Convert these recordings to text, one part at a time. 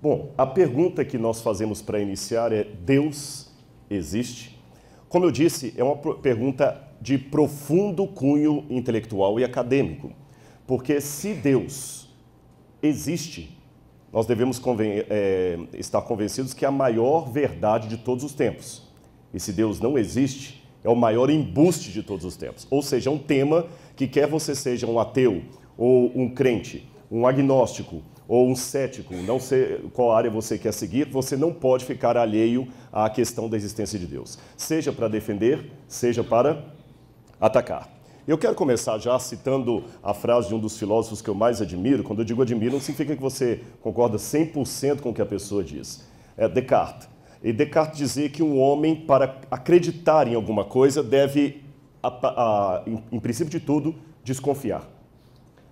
Bom, a pergunta que nós fazemos para iniciar é: Deus existe? Como eu disse, é uma pergunta de profundo cunho intelectual e acadêmico. Porque se Deus existe, nós devemos conven é, estar convencidos que é a maior verdade de todos os tempos. E se Deus não existe, é o maior embuste de todos os tempos. Ou seja, é um tema que quer você seja um ateu ou um crente, um agnóstico ou um cético, não sei qual área você quer seguir, você não pode ficar alheio à questão da existência de Deus, seja para defender, seja para atacar. Eu quero começar já citando a frase de um dos filósofos que eu mais admiro. Quando eu digo admiro, não significa que você concorda 100% com o que a pessoa diz. É Descartes. E Descartes dizia que um homem, para acreditar em alguma coisa, deve, a, a, em, em princípio de tudo, desconfiar.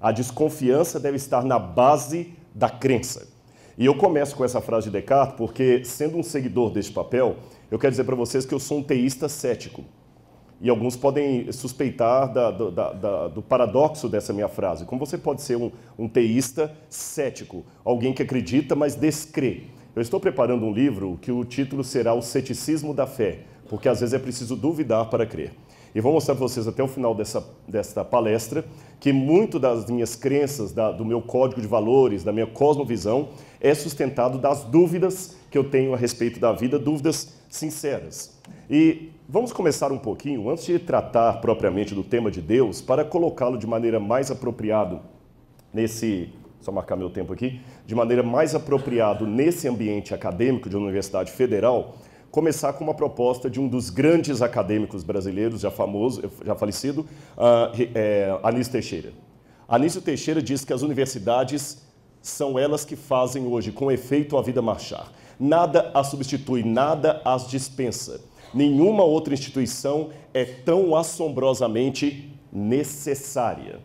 A desconfiança deve estar na base da crença. E eu começo com essa frase de Descartes porque, sendo um seguidor deste papel, eu quero dizer para vocês que eu sou um teísta cético. E alguns podem suspeitar da, da, da, do paradoxo dessa minha frase. Como você pode ser um, um teísta cético, alguém que acredita, mas descrê? Eu estou preparando um livro que o título será O Ceticismo da Fé, porque às vezes é preciso duvidar para crer. E vou mostrar para vocês até o final dessa, desta palestra que muito das minhas crenças, da, do meu código de valores, da minha cosmovisão, é sustentado das dúvidas que eu tenho a respeito da vida, dúvidas sinceras. E vamos começar um pouquinho, antes de tratar propriamente do tema de Deus, para colocá-lo de maneira mais apropriada nesse, só marcar meu tempo aqui, de maneira mais apropriado nesse ambiente acadêmico de uma universidade federal, começar com uma proposta de um dos grandes acadêmicos brasileiros, já famoso, já falecido, uh, é, Anísio Teixeira. Anísio Teixeira diz que as universidades são elas que fazem hoje, com efeito, a vida marchar. Nada as substitui, nada as dispensa. Nenhuma outra instituição é tão assombrosamente necessária.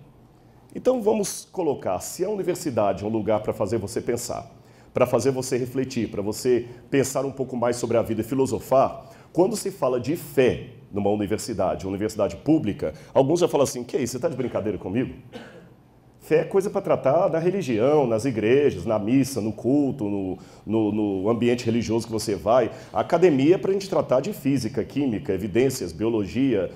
Então vamos colocar, se a universidade é um lugar para fazer você pensar, para fazer você refletir, para você pensar um pouco mais sobre a vida e filosofar, quando se fala de fé numa universidade, universidade pública, alguns já falam assim: que isso, você está de brincadeira comigo? Fé é coisa para tratar na religião, nas igrejas, na missa, no culto, no, no, no ambiente religioso que você vai. A academia é para a gente tratar de física, química, evidências, biologia,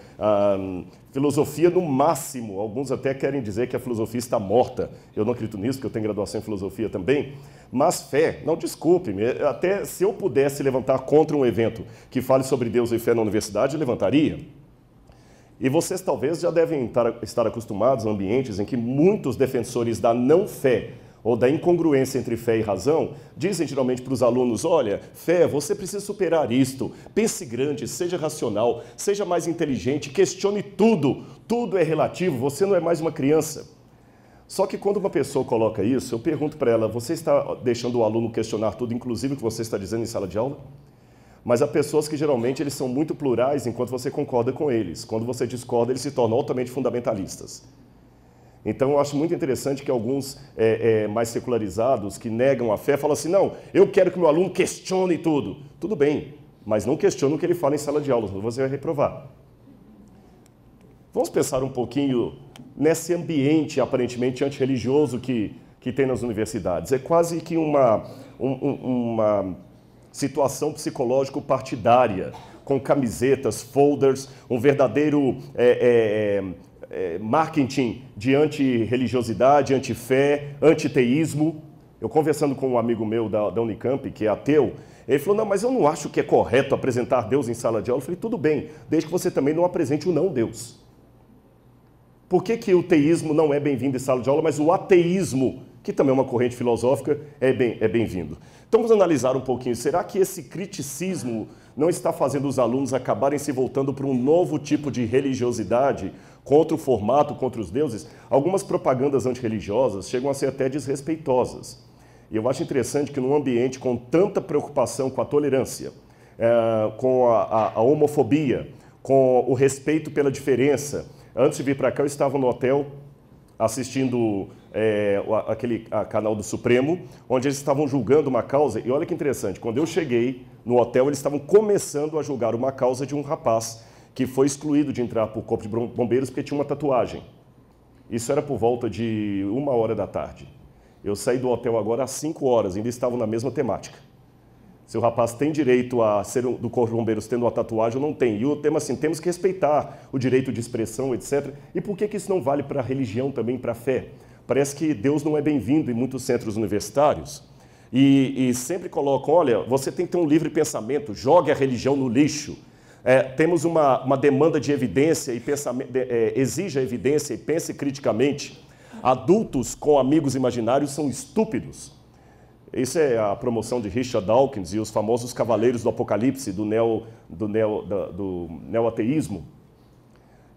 hum, filosofia no máximo. Alguns até querem dizer que a filosofia está morta. Eu não acredito nisso, porque eu tenho graduação em filosofia também. Mas fé, não desculpe-me, até se eu pudesse levantar contra um evento que fale sobre Deus e fé na universidade, eu levantaria. E vocês talvez já devem estar acostumados a ambientes em que muitos defensores da não-fé ou da incongruência entre fé e razão dizem geralmente para os alunos: olha, fé, você precisa superar isto, pense grande, seja racional, seja mais inteligente, questione tudo, tudo é relativo, você não é mais uma criança. Só que quando uma pessoa coloca isso, eu pergunto para ela: você está deixando o aluno questionar tudo, inclusive o que você está dizendo em sala de aula? Mas há pessoas que geralmente eles são muito plurais enquanto você concorda com eles. Quando você discorda, eles se tornam altamente fundamentalistas. Então eu acho muito interessante que alguns é, é, mais secularizados que negam a fé falam assim: não, eu quero que meu aluno questione tudo. Tudo bem, mas não questione o que ele fala em sala de aula, você vai reprovar. Vamos pensar um pouquinho nesse ambiente aparentemente antirreligioso que, que tem nas universidades. É quase que uma, um, uma situação psicológico-partidária, com camisetas, folders, um verdadeiro é, é, é, marketing de anti-religiosidade, anti-fé, anti-teísmo. Eu conversando com um amigo meu da, da Unicamp, que é ateu, ele falou, não, mas eu não acho que é correto apresentar Deus em sala de aula. Eu falei, tudo bem, desde que você também não apresente o não-Deus. Por que, que o teísmo não é bem-vindo em sala de aula, mas o ateísmo que também é uma corrente filosófica, é bem-vindo. É bem então vamos analisar um pouquinho. Será que esse criticismo não está fazendo os alunos acabarem se voltando para um novo tipo de religiosidade contra o formato, contra os deuses? Algumas propagandas antirreligiosas chegam a ser até desrespeitosas. E eu acho interessante que num ambiente com tanta preocupação com a tolerância, é, com a, a, a homofobia, com o respeito pela diferença, antes de vir para cá eu estava no hotel assistindo é, aquele canal do Supremo, onde eles estavam julgando uma causa. E olha que interessante, quando eu cheguei no hotel, eles estavam começando a julgar uma causa de um rapaz que foi excluído de entrar para o Corpo de Bombeiros porque tinha uma tatuagem. Isso era por volta de uma hora da tarde. Eu saí do hotel agora às 5 horas, ainda estavam na mesma temática. Se o rapaz tem direito a ser do Corpo de Bombeiros tendo uma tatuagem ou não tem. E o tema assim, temos que respeitar o direito de expressão, etc. E por que, que isso não vale para a religião também, para a fé? Parece que Deus não é bem-vindo em muitos centros universitários. E, e, sempre colocam, olha, você tem que ter um livre pensamento, jogue a religião no lixo. É, temos uma, uma, demanda de evidência e pensamento, é, exige a evidência e pense criticamente. Adultos com amigos imaginários são estúpidos. Isso é a promoção de Richard Dawkins e os famosos cavaleiros do apocalipse, do, neo, do, neo, do, do neoateísmo.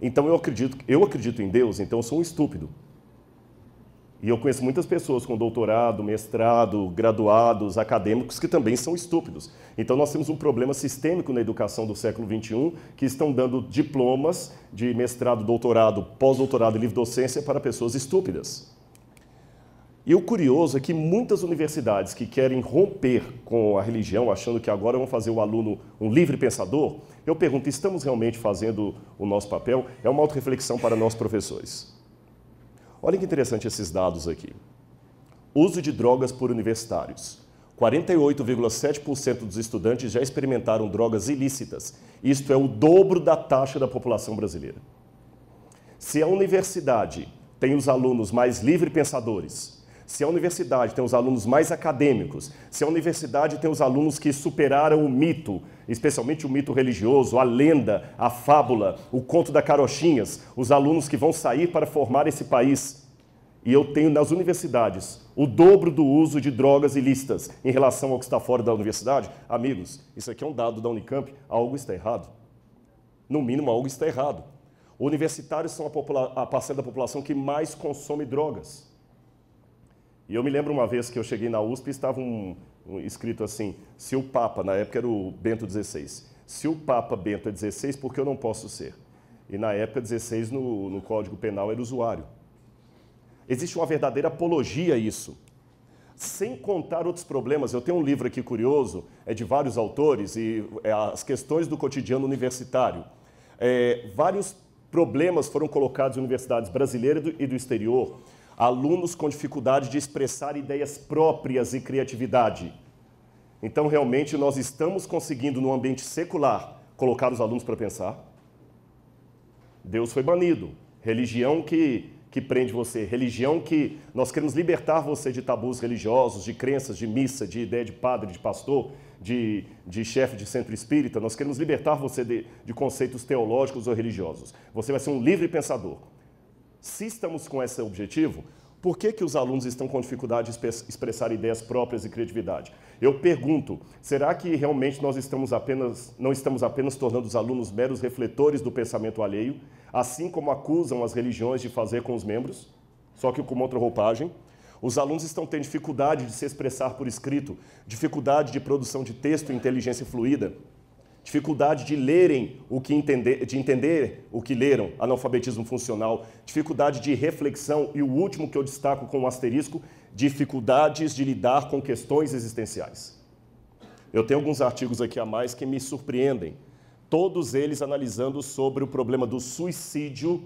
Então eu acredito, eu acredito em Deus, então eu sou um estúpido. E eu conheço muitas pessoas com doutorado, mestrado, graduados, acadêmicos que também são estúpidos. Então nós temos um problema sistêmico na educação do século XXI que estão dando diplomas de mestrado, doutorado, pós-doutorado e livre docência para pessoas estúpidas. E o curioso é que muitas universidades que querem romper com a religião, achando que agora vão fazer o aluno um livre pensador, eu pergunto, estamos realmente fazendo o nosso papel? É uma auto-reflexão para nós professores. Olha que interessante esses dados aqui. Uso de drogas por universitários. 48,7% dos estudantes já experimentaram drogas ilícitas. Isto é o dobro da taxa da população brasileira. Se a universidade tem os alunos mais livre pensadores, se a universidade tem os alunos mais acadêmicos, se a universidade tem os alunos que superaram o mito, especialmente o mito religioso, a lenda, a fábula, o conto da carochinhas, os alunos que vão sair para formar esse país. E eu tenho nas universidades o dobro do uso de drogas ilícitas em relação ao que está fora da universidade. Amigos, isso aqui é um dado da Unicamp, algo está errado. No mínimo, algo está errado. Universitários são a, a parcela da população que mais consome drogas. E eu me lembro uma vez que eu cheguei na USP e estava um, um, escrito assim: se o Papa, na época era o Bento XVI, se o Papa Bento é 16, por que eu não posso ser? E na época 16 no, no Código Penal era usuário. Existe uma verdadeira apologia a isso. Sem contar outros problemas, eu tenho um livro aqui curioso, é de vários autores, e é as questões do cotidiano universitário. É, vários problemas foram colocados em universidades brasileiras e do exterior alunos com dificuldade de expressar ideias próprias e criatividade. Então, realmente, nós estamos conseguindo, no ambiente secular, colocar os alunos para pensar. Deus foi banido. Religião que, que prende você. Religião que nós queremos libertar você de tabus religiosos, de crenças, de missa, de ideia de padre, de pastor, de, de chefe de centro espírita. Nós queremos libertar você de, de conceitos teológicos ou religiosos. Você vai ser um livre pensador. Se estamos com esse objetivo, por que, que os alunos estão com dificuldade de expressar ideias próprias e criatividade? Eu pergunto, será que realmente nós estamos apenas, não estamos apenas tornando os alunos meros refletores do pensamento alheio, assim como acusam as religiões de fazer com os membros, só que com outra roupagem? Os alunos estão tendo dificuldade de se expressar por escrito, dificuldade de produção de texto e inteligência fluida, dificuldade de lerem o que entender, de entender o que leram, analfabetismo funcional, dificuldade de reflexão e o último que eu destaco com um asterisco, dificuldades de lidar com questões existenciais. Eu tenho alguns artigos aqui a mais que me surpreendem, todos eles analisando sobre o problema do suicídio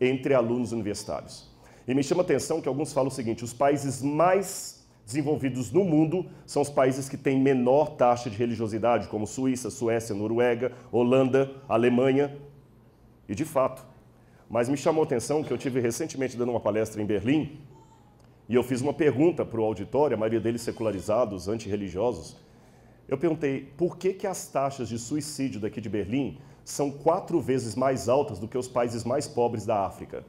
entre alunos universitários. E me chama a atenção que alguns falam o seguinte: os países mais desenvolvidos no mundo são os países que têm menor taxa de religiosidade, como Suíça, Suécia, Noruega, Holanda, Alemanha. E de fato. Mas me chamou a atenção que eu tive recentemente dando uma palestra em Berlim e eu fiz uma pergunta para o auditório, a maioria deles secularizados, antirreligiosos. Eu perguntei por que, que as taxas de suicídio daqui de Berlim são quatro vezes mais altas do que os países mais pobres da África.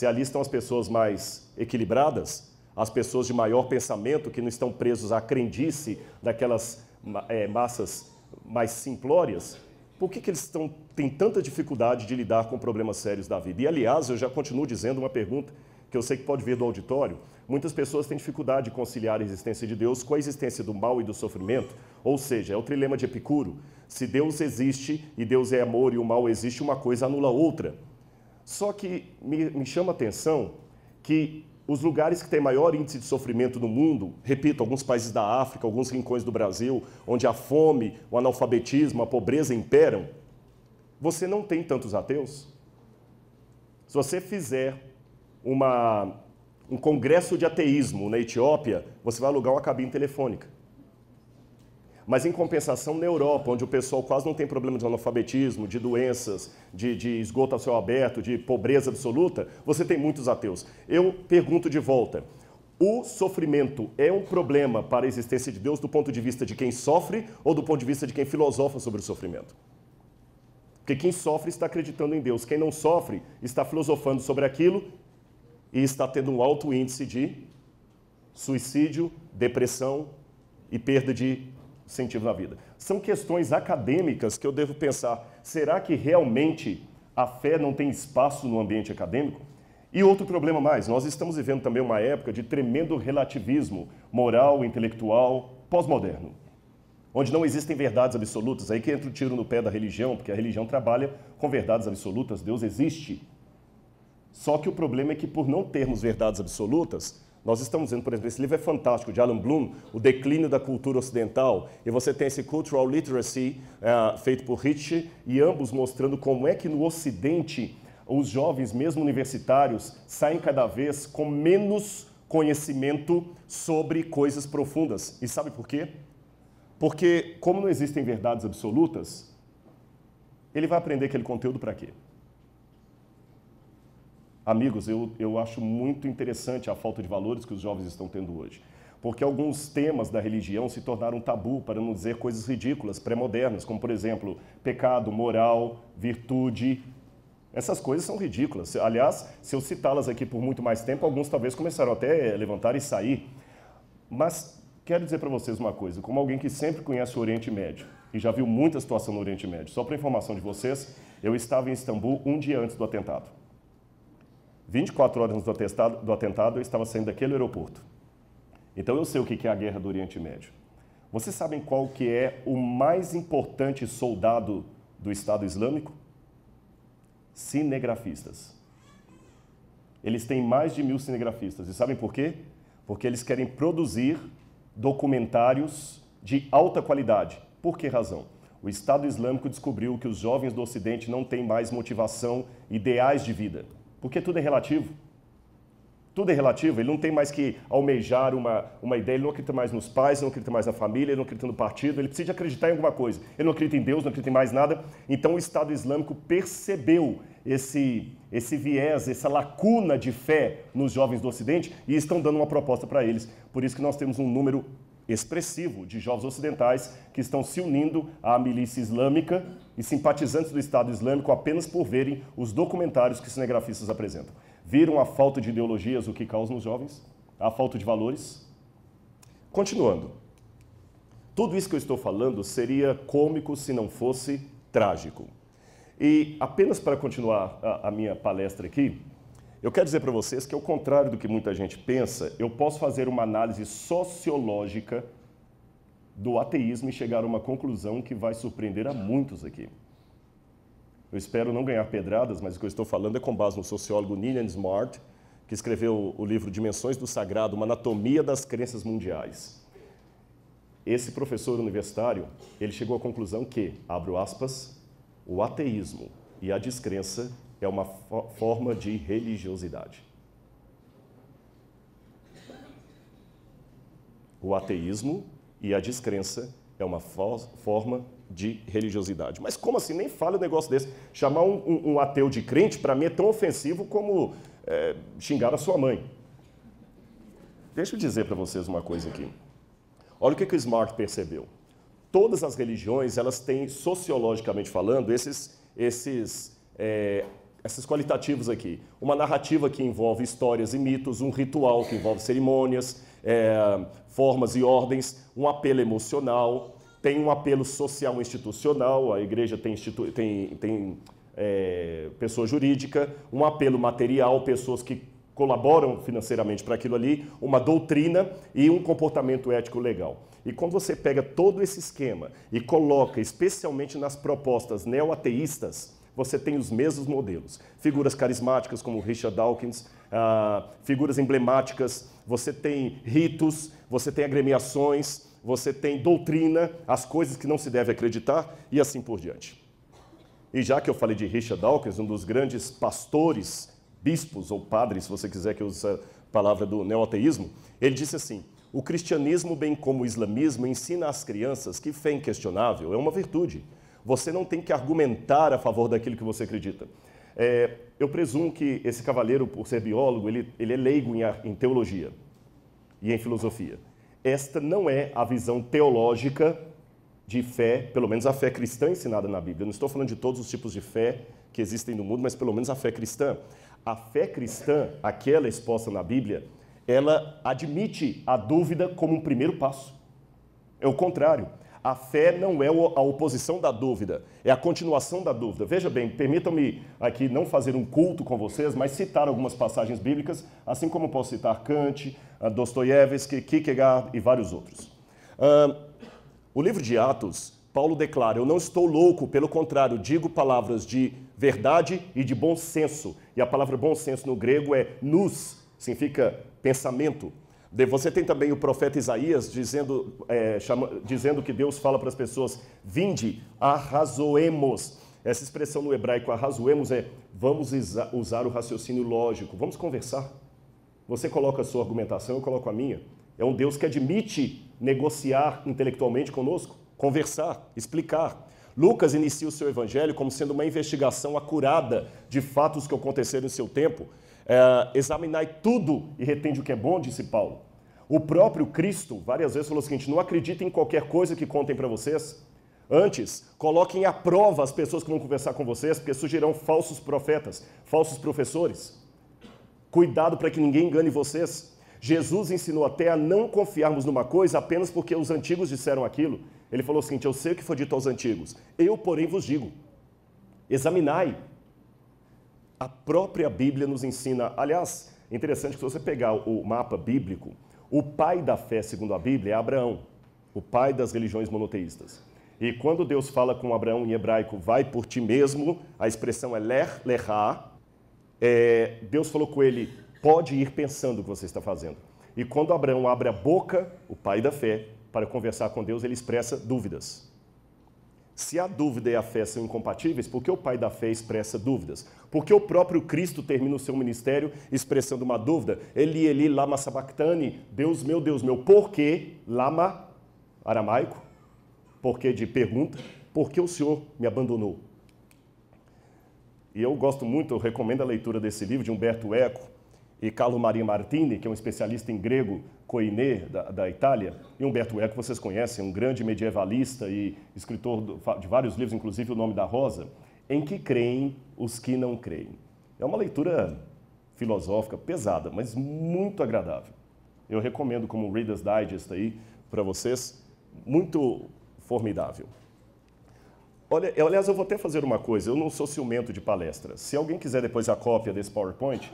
Se ali estão as pessoas mais equilibradas, as pessoas de maior pensamento, que não estão presos à crendice daquelas é, massas mais simplórias, por que, que eles estão, têm tanta dificuldade de lidar com problemas sérios da vida? E, aliás, eu já continuo dizendo uma pergunta que eu sei que pode vir do auditório. Muitas pessoas têm dificuldade de conciliar a existência de Deus com a existência do mal e do sofrimento, ou seja, é o trilema de Epicuro. Se Deus existe e Deus é amor e o mal existe, uma coisa anula outra. Só que me, me chama a atenção que os lugares que têm maior índice de sofrimento no mundo, repito, alguns países da África, alguns rincões do Brasil, onde a fome, o analfabetismo, a pobreza imperam, você não tem tantos ateus. Se você fizer uma, um congresso de ateísmo na Etiópia, você vai alugar uma cabine telefônica. Mas em compensação, na Europa, onde o pessoal quase não tem problema de analfabetismo, de doenças, de, de esgoto a céu aberto, de pobreza absoluta, você tem muitos ateus. Eu pergunto de volta: o sofrimento é um problema para a existência de Deus do ponto de vista de quem sofre ou do ponto de vista de quem filosofa sobre o sofrimento? Porque quem sofre está acreditando em Deus, quem não sofre está filosofando sobre aquilo e está tendo um alto índice de suicídio, depressão e perda de sentido na vida. São questões acadêmicas que eu devo pensar: será que realmente a fé não tem espaço no ambiente acadêmico? E outro problema mais, nós estamos vivendo também uma época de tremendo relativismo moral, intelectual, pós-moderno onde não existem verdades absolutas. Aí que entra o tiro no pé da religião, porque a religião trabalha com verdades absolutas, Deus existe. Só que o problema é que por não termos verdades absolutas, nós estamos vendo, por exemplo, esse livro é fantástico, de Alan Bloom, O Declínio da Cultura Ocidental, e você tem esse Cultural Literacy, uh, feito por Rich, e ambos mostrando como é que no Ocidente os jovens, mesmo universitários, saem cada vez com menos conhecimento sobre coisas profundas. E sabe por quê? Porque, como não existem verdades absolutas, ele vai aprender aquele conteúdo para quê? Amigos, eu, eu acho muito interessante a falta de valores que os jovens estão tendo hoje. Porque alguns temas da religião se tornaram tabu, para não dizer coisas ridículas, pré-modernas, como, por exemplo, pecado, moral, virtude. Essas coisas são ridículas. Aliás, se eu citá-las aqui por muito mais tempo, alguns talvez começaram até a levantar e sair. Mas Quero dizer para vocês uma coisa, como alguém que sempre conhece o Oriente Médio e já viu muita situação no Oriente Médio, só para informação de vocês, eu estava em Istambul um dia antes do atentado. 24 horas do atentado, do atentado eu estava saindo daquele aeroporto. Então eu sei o que é a guerra do Oriente Médio. Vocês sabem qual que é o mais importante soldado do Estado Islâmico? Cinegrafistas. Eles têm mais de mil cinegrafistas. E sabem por quê? Porque eles querem produzir documentários de alta qualidade. Por que razão? O Estado Islâmico descobriu que os jovens do Ocidente não têm mais motivação, ideais de vida, porque tudo é relativo. Tudo é relativo, ele não tem mais que almejar uma, uma ideia, ele não acredita mais nos pais, ele não acredita mais na família, ele não acredita no partido, ele precisa acreditar em alguma coisa. Ele não acredita em Deus, não acredita em mais nada. Então o Estado Islâmico percebeu esse, esse viés, essa lacuna de fé nos jovens do Ocidente e estão dando uma proposta para eles. Por isso que nós temos um número expressivo de jovens ocidentais que estão se unindo à milícia islâmica e simpatizantes do Estado Islâmico apenas por verem os documentários que os cinegrafistas apresentam. Viram a falta de ideologias o que causa nos jovens? A falta de valores? Continuando. Tudo isso que eu estou falando seria cômico se não fosse trágico. E apenas para continuar a, a minha palestra aqui, eu quero dizer para vocês que, ao contrário do que muita gente pensa, eu posso fazer uma análise sociológica do ateísmo e chegar a uma conclusão que vai surpreender a muitos aqui. Eu espero não ganhar pedradas, mas o que eu estou falando é com base no sociólogo Ninian Smart, que escreveu o livro Dimensões do Sagrado, uma anatomia das crenças mundiais. Esse professor universitário, ele chegou à conclusão que, abro aspas, o ateísmo e a descrença é uma forma de religiosidade. O ateísmo e a descrença é uma forma de religiosidade. Mas como assim? Nem fala um negócio desse. Chamar um, um, um ateu de crente, para mim, é tão ofensivo como é, xingar a sua mãe. Deixa eu dizer para vocês uma coisa aqui. Olha o que, que o Smart percebeu todas as religiões elas têm, sociologicamente falando, esses, esses, é, esses qualitativos aqui. Uma narrativa que envolve histórias e mitos, um ritual que envolve cerimônias, é, formas e ordens, um apelo emocional, tem um apelo social institucional, a igreja tem, tem, tem é, pessoa jurídica, um apelo material, pessoas que colaboram financeiramente para aquilo ali, uma doutrina e um comportamento ético legal. E quando você pega todo esse esquema e coloca, especialmente nas propostas neo-ateístas, você tem os mesmos modelos. Figuras carismáticas como Richard Dawkins, ah, figuras emblemáticas, você tem ritos, você tem agremiações, você tem doutrina, as coisas que não se deve acreditar e assim por diante. E já que eu falei de Richard Dawkins, um dos grandes pastores bispos ou padres, se você quiser que eu use a palavra do neoateísmo, ele disse assim: o cristianismo, bem como o islamismo, ensina às crianças que fé inquestionável é uma virtude. Você não tem que argumentar a favor daquilo que você acredita. É, eu presumo que esse cavaleiro, por ser biólogo, ele, ele é leigo em, em teologia e em filosofia. Esta não é a visão teológica de fé, pelo menos a fé cristã ensinada na Bíblia. Eu não estou falando de todos os tipos de fé que existem no mundo, mas pelo menos a fé cristã. A fé cristã, aquela exposta na Bíblia, ela admite a dúvida como um primeiro passo. É o contrário. A fé não é a oposição da dúvida, é a continuação da dúvida. Veja bem, permitam-me aqui não fazer um culto com vocês, mas citar algumas passagens bíblicas, assim como posso citar Kant, Dostoiévski, Kierkegaard e vários outros. Uh, o livro de Atos, Paulo declara: Eu não estou louco, pelo contrário, digo palavras de verdade e de bom senso. E a palavra bom senso no grego é nous, significa pensamento. Você tem também o profeta Isaías dizendo, é, chama, dizendo que Deus fala para as pessoas: vinde, arrazoemos. Essa expressão no hebraico, arrazoemos, é vamos usar o raciocínio lógico, vamos conversar. Você coloca a sua argumentação, eu coloco a minha. É um Deus que admite negociar intelectualmente conosco, conversar, explicar. Lucas inicia o seu evangelho como sendo uma investigação acurada de fatos que aconteceram em seu tempo. É, examinai tudo e retende o que é bom, disse Paulo. O próprio Cristo várias vezes falou o seguinte: não acreditem em qualquer coisa que contem para vocês. Antes, coloquem à prova as pessoas que vão conversar com vocês, porque surgirão falsos profetas, falsos professores. Cuidado para que ninguém engane vocês. Jesus ensinou até a não confiarmos numa coisa apenas porque os antigos disseram aquilo. Ele falou o seguinte: Eu sei o que foi dito aos antigos, eu, porém, vos digo: examinai, a própria Bíblia nos ensina. Aliás, interessante que se você pegar o mapa bíblico, o pai da fé, segundo a Bíblia, é Abraão, o pai das religiões monoteístas. E quando Deus fala com Abraão em hebraico, vai por ti mesmo, a expressão é ler, lerá, é, Deus falou com ele, pode ir pensando o que você está fazendo. E quando Abraão abre a boca, o pai da fé, para conversar com Deus, ele expressa dúvidas. Se a dúvida e a fé são incompatíveis, por que o pai da fé expressa dúvidas? Porque o próprio Cristo termina o seu ministério expressando uma dúvida. Eli, Eli, lama sabachthani, Deus meu, Deus meu. Por que, lama, aramaico, por que de pergunta, por que o Senhor me abandonou? E eu gosto muito, eu recomendo a leitura desse livro de Humberto Eco, e Carlo Maria Martini, que é um especialista em grego koiné da, da Itália, e Humberto Eco vocês conhecem, um grande medievalista e escritor de vários livros, inclusive O Nome da Rosa, em que creem os que não creem. É uma leitura filosófica pesada, mas muito agradável. Eu recomendo como Reader's Digest aí para vocês, muito formidável. Olha, aliás, eu vou até fazer uma coisa, eu não sou ciumento de palestras. Se alguém quiser depois a cópia desse PowerPoint,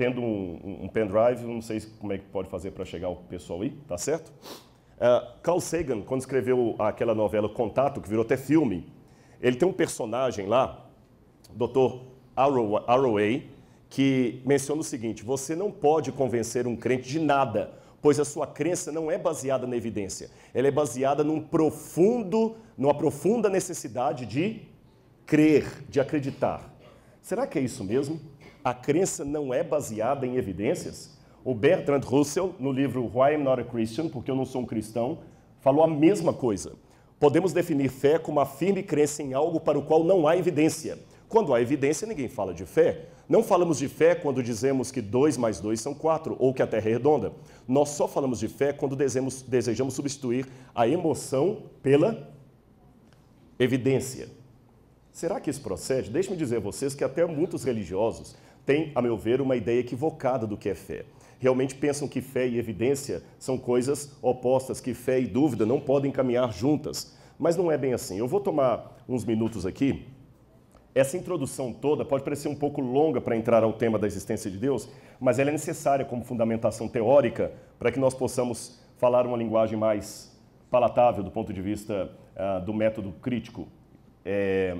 tendo um, um pendrive, não sei como é que pode fazer para chegar o pessoal aí, tá certo? Uh, Carl Sagan, quando escreveu aquela novela Contato, que virou até filme, ele tem um personagem lá, Dr. Arroway, que menciona o seguinte: você não pode convencer um crente de nada, pois a sua crença não é baseada na evidência, ela é baseada num profundo, numa profunda necessidade de crer, de acreditar. Será que é isso mesmo? A crença não é baseada em evidências? O Bertrand Russell, no livro Why I'm Not a Christian, porque eu não sou um cristão, falou a mesma coisa. Podemos definir fé como a firme crença em algo para o qual não há evidência. Quando há evidência, ninguém fala de fé. Não falamos de fé quando dizemos que 2 mais 2 são 4 ou que a Terra é redonda. Nós só falamos de fé quando desejamos, desejamos substituir a emoção pela evidência. Será que isso procede? Deixe-me dizer a vocês que até muitos religiosos têm, a meu ver, uma ideia equivocada do que é fé. Realmente pensam que fé e evidência são coisas opostas, que fé e dúvida não podem caminhar juntas. Mas não é bem assim. Eu vou tomar uns minutos aqui. Essa introdução toda pode parecer um pouco longa para entrar ao tema da existência de Deus, mas ela é necessária como fundamentação teórica para que nós possamos falar uma linguagem mais palatável do ponto de vista uh, do método crítico. É...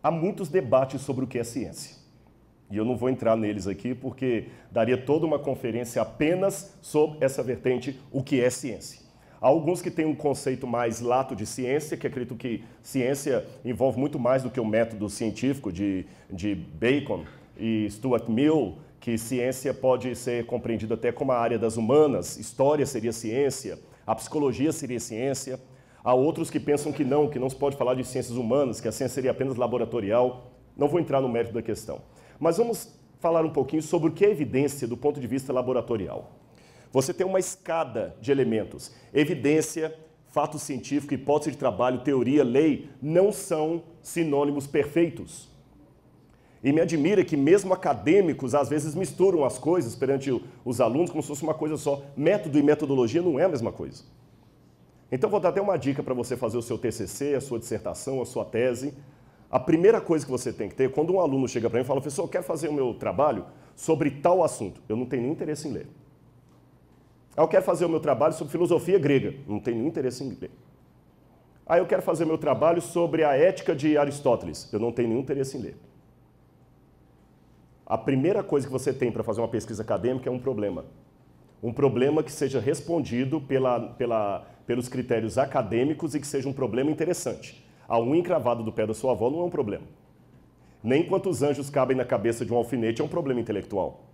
Há muitos debates sobre o que é ciência. E eu não vou entrar neles aqui porque daria toda uma conferência apenas sobre essa vertente, o que é ciência. Há alguns que têm um conceito mais lato de ciência, que acreditam que ciência envolve muito mais do que o método científico de, de Bacon, e Stuart Mill, que ciência pode ser compreendida até como a área das humanas, história seria ciência, a psicologia seria ciência. Há outros que pensam que não, que não se pode falar de ciências humanas, que a ciência seria apenas laboratorial. Não vou entrar no mérito da questão. Mas vamos falar um pouquinho sobre o que é evidência do ponto de vista laboratorial. Você tem uma escada de elementos. Evidência, fato científico, hipótese de trabalho, teoria, lei, não são sinônimos perfeitos. E me admira que mesmo acadêmicos às vezes misturam as coisas perante os alunos como se fosse uma coisa só. Método e metodologia não é a mesma coisa. Então vou dar até uma dica para você fazer o seu TCC, a sua dissertação, a sua tese. A primeira coisa que você tem que ter, quando um aluno chega para mim e fala, professor, eu quero fazer o meu trabalho sobre tal assunto, eu não tenho nenhum interesse em ler. Ah, eu quero fazer o meu trabalho sobre filosofia grega, não tenho nenhum interesse em ler. Ah, eu quero fazer o meu trabalho sobre a ética de Aristóteles, eu não tenho nenhum interesse em ler. A primeira coisa que você tem para fazer uma pesquisa acadêmica é um problema. Um problema que seja respondido pela, pela, pelos critérios acadêmicos e que seja um problema interessante. A unha encravada do pé da sua avó não é um problema. Nem quantos anjos cabem na cabeça de um alfinete é um problema intelectual.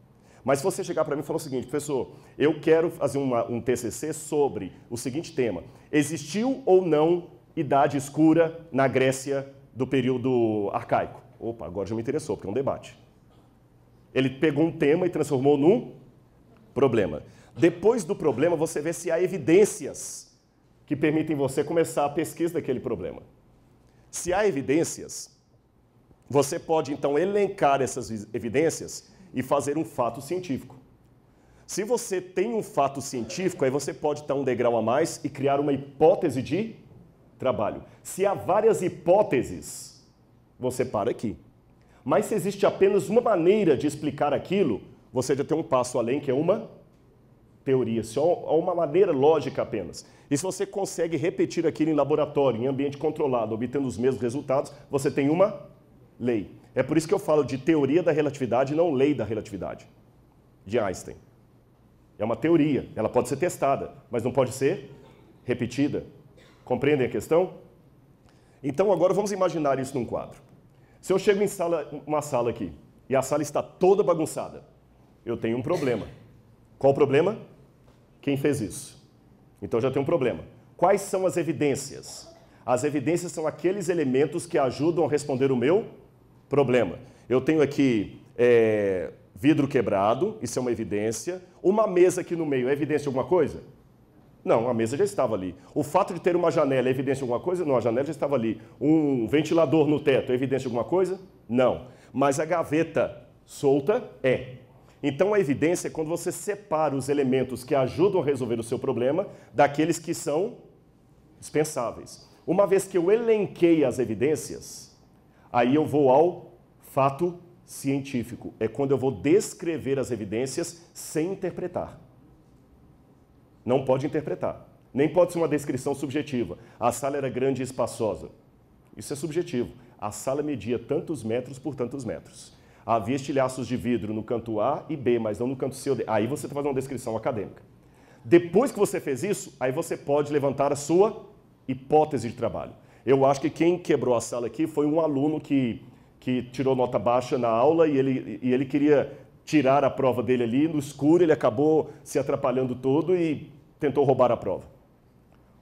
Mas se você chegar para mim e falar o seguinte, professor, eu quero fazer uma, um TCC sobre o seguinte tema: existiu ou não idade escura na Grécia do período arcaico? Opa, agora já me interessou, porque é um debate. Ele pegou um tema e transformou num problema. Depois do problema, você vê se há evidências que permitem você começar a pesquisa daquele problema. Se há evidências, você pode então elencar essas evidências e fazer um fato científico. Se você tem um fato científico, aí você pode dar um degrau a mais e criar uma hipótese de trabalho. Se há várias hipóteses, você para aqui. Mas se existe apenas uma maneira de explicar aquilo, você já tem um passo além, que é uma teoria, se há uma maneira lógica apenas. E se você consegue repetir aquilo em laboratório, em ambiente controlado, obtendo os mesmos resultados, você tem uma lei. É por isso que eu falo de teoria da relatividade não lei da relatividade, de Einstein. É uma teoria, ela pode ser testada, mas não pode ser repetida. Compreendem a questão? Então agora vamos imaginar isso num quadro. Se eu chego em sala, uma sala aqui e a sala está toda bagunçada, eu tenho um problema. Qual o problema? Quem fez isso? Então já tem um problema. Quais são as evidências? As evidências são aqueles elementos que ajudam a responder o meu problema. Eu tenho aqui é, vidro quebrado, isso é uma evidência. Uma mesa aqui no meio, é evidência de alguma coisa? Não, a mesa já estava ali. O fato de ter uma janela é evidência de alguma coisa? Não, a janela já estava ali. Um ventilador no teto é evidência de alguma coisa? Não. Mas a gaveta solta é. Então a evidência é quando você separa os elementos que ajudam a resolver o seu problema daqueles que são dispensáveis. Uma vez que eu elenquei as evidências, aí eu vou ao fato científico. É quando eu vou descrever as evidências sem interpretar. Não pode interpretar. Nem pode ser uma descrição subjetiva. A sala era grande e espaçosa. Isso é subjetivo. A sala media tantos metros por tantos metros. Havia estilhaços de vidro no canto A e B, mas não no canto C ou D. Aí você está fazendo uma descrição acadêmica. Depois que você fez isso, aí você pode levantar a sua hipótese de trabalho. Eu acho que quem quebrou a sala aqui foi um aluno que, que tirou nota baixa na aula e ele, e ele queria tirar a prova dele ali no escuro, ele acabou se atrapalhando todo e tentou roubar a prova.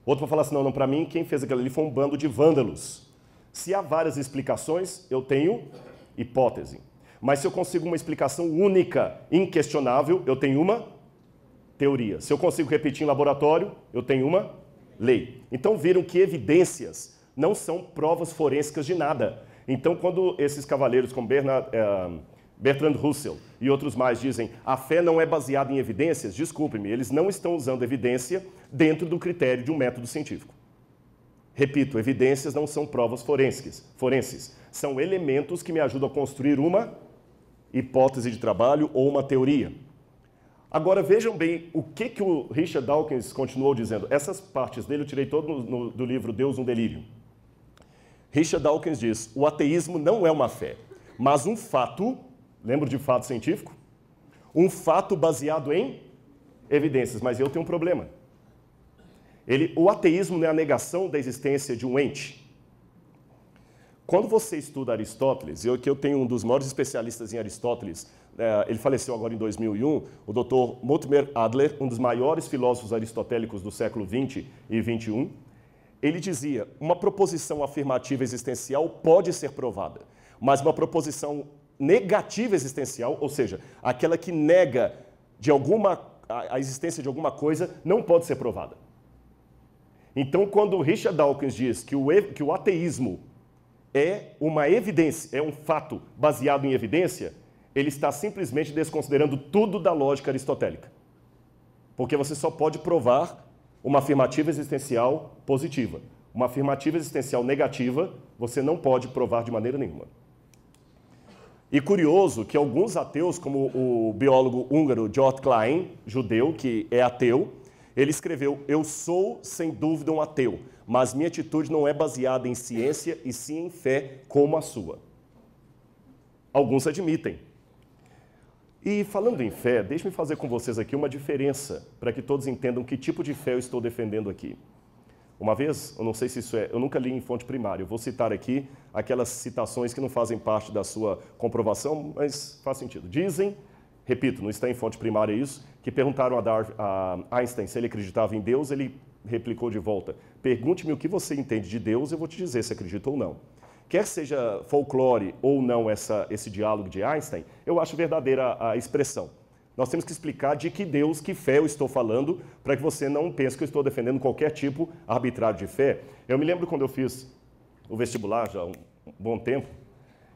Outro vai falar assim, não, não, para mim quem fez aquilo ali foi um bando de vândalos. Se há várias explicações, eu tenho hipótese. Mas se eu consigo uma explicação única, inquestionável, eu tenho uma teoria. Se eu consigo repetir em laboratório, eu tenho uma lei. Então viram que evidências não são provas forensicas de nada. Então quando esses cavaleiros como Bernard, eh, Bertrand Russell e outros mais dizem a fé não é baseada em evidências, desculpe-me, eles não estão usando evidência dentro do critério de um método científico. Repito, evidências não são provas forenses, forenses, são elementos que me ajudam a construir uma hipótese de trabalho ou uma teoria. Agora vejam bem o que, que o Richard Dawkins continuou dizendo. Essas partes dele eu tirei todo no, do livro Deus um Delírio. Richard Dawkins diz: o ateísmo não é uma fé, mas um fato Lembra de fato científico? Um fato baseado em evidências, mas eu tenho um problema. Ele, o ateísmo não é a negação da existência de um ente. Quando você estuda Aristóteles, eu que eu tenho um dos maiores especialistas em Aristóteles, é, ele faleceu agora em 2001, o Dr. Mortimer Adler, um dos maiores filósofos aristotélicos do século 20 e 21, ele dizia: uma proposição afirmativa existencial pode ser provada, mas uma proposição negativa existencial, ou seja, aquela que nega de alguma a existência de alguma coisa, não pode ser provada. Então, quando Richard Dawkins diz que o, que o ateísmo é uma evidência, é um fato baseado em evidência, ele está simplesmente desconsiderando tudo da lógica aristotélica. Porque você só pode provar uma afirmativa existencial positiva. Uma afirmativa existencial negativa, você não pode provar de maneira nenhuma. E curioso que alguns ateus, como o biólogo húngaro George Klein, judeu, que é ateu, ele escreveu: Eu sou, sem dúvida, um ateu, mas minha atitude não é baseada em ciência e sim em fé como a sua. Alguns admitem. E falando em fé, deixe-me fazer com vocês aqui uma diferença para que todos entendam que tipo de fé eu estou defendendo aqui. Uma vez, eu não sei se isso é, eu nunca li em fonte primária, eu vou citar aqui aquelas citações que não fazem parte da sua comprovação, mas faz sentido. Dizem repito, não está em fonte primária isso, que perguntaram a, a Einstein se ele acreditava em Deus, ele replicou de volta: pergunte-me o que você entende de Deus, eu vou te dizer se acredita ou não. Quer seja folclore ou não essa, esse diálogo de Einstein, eu acho verdadeira a expressão. Nós temos que explicar de que Deus, que fé eu estou falando, para que você não pense que eu estou defendendo qualquer tipo arbitrário de fé. Eu me lembro quando eu fiz o vestibular, já há um bom tempo,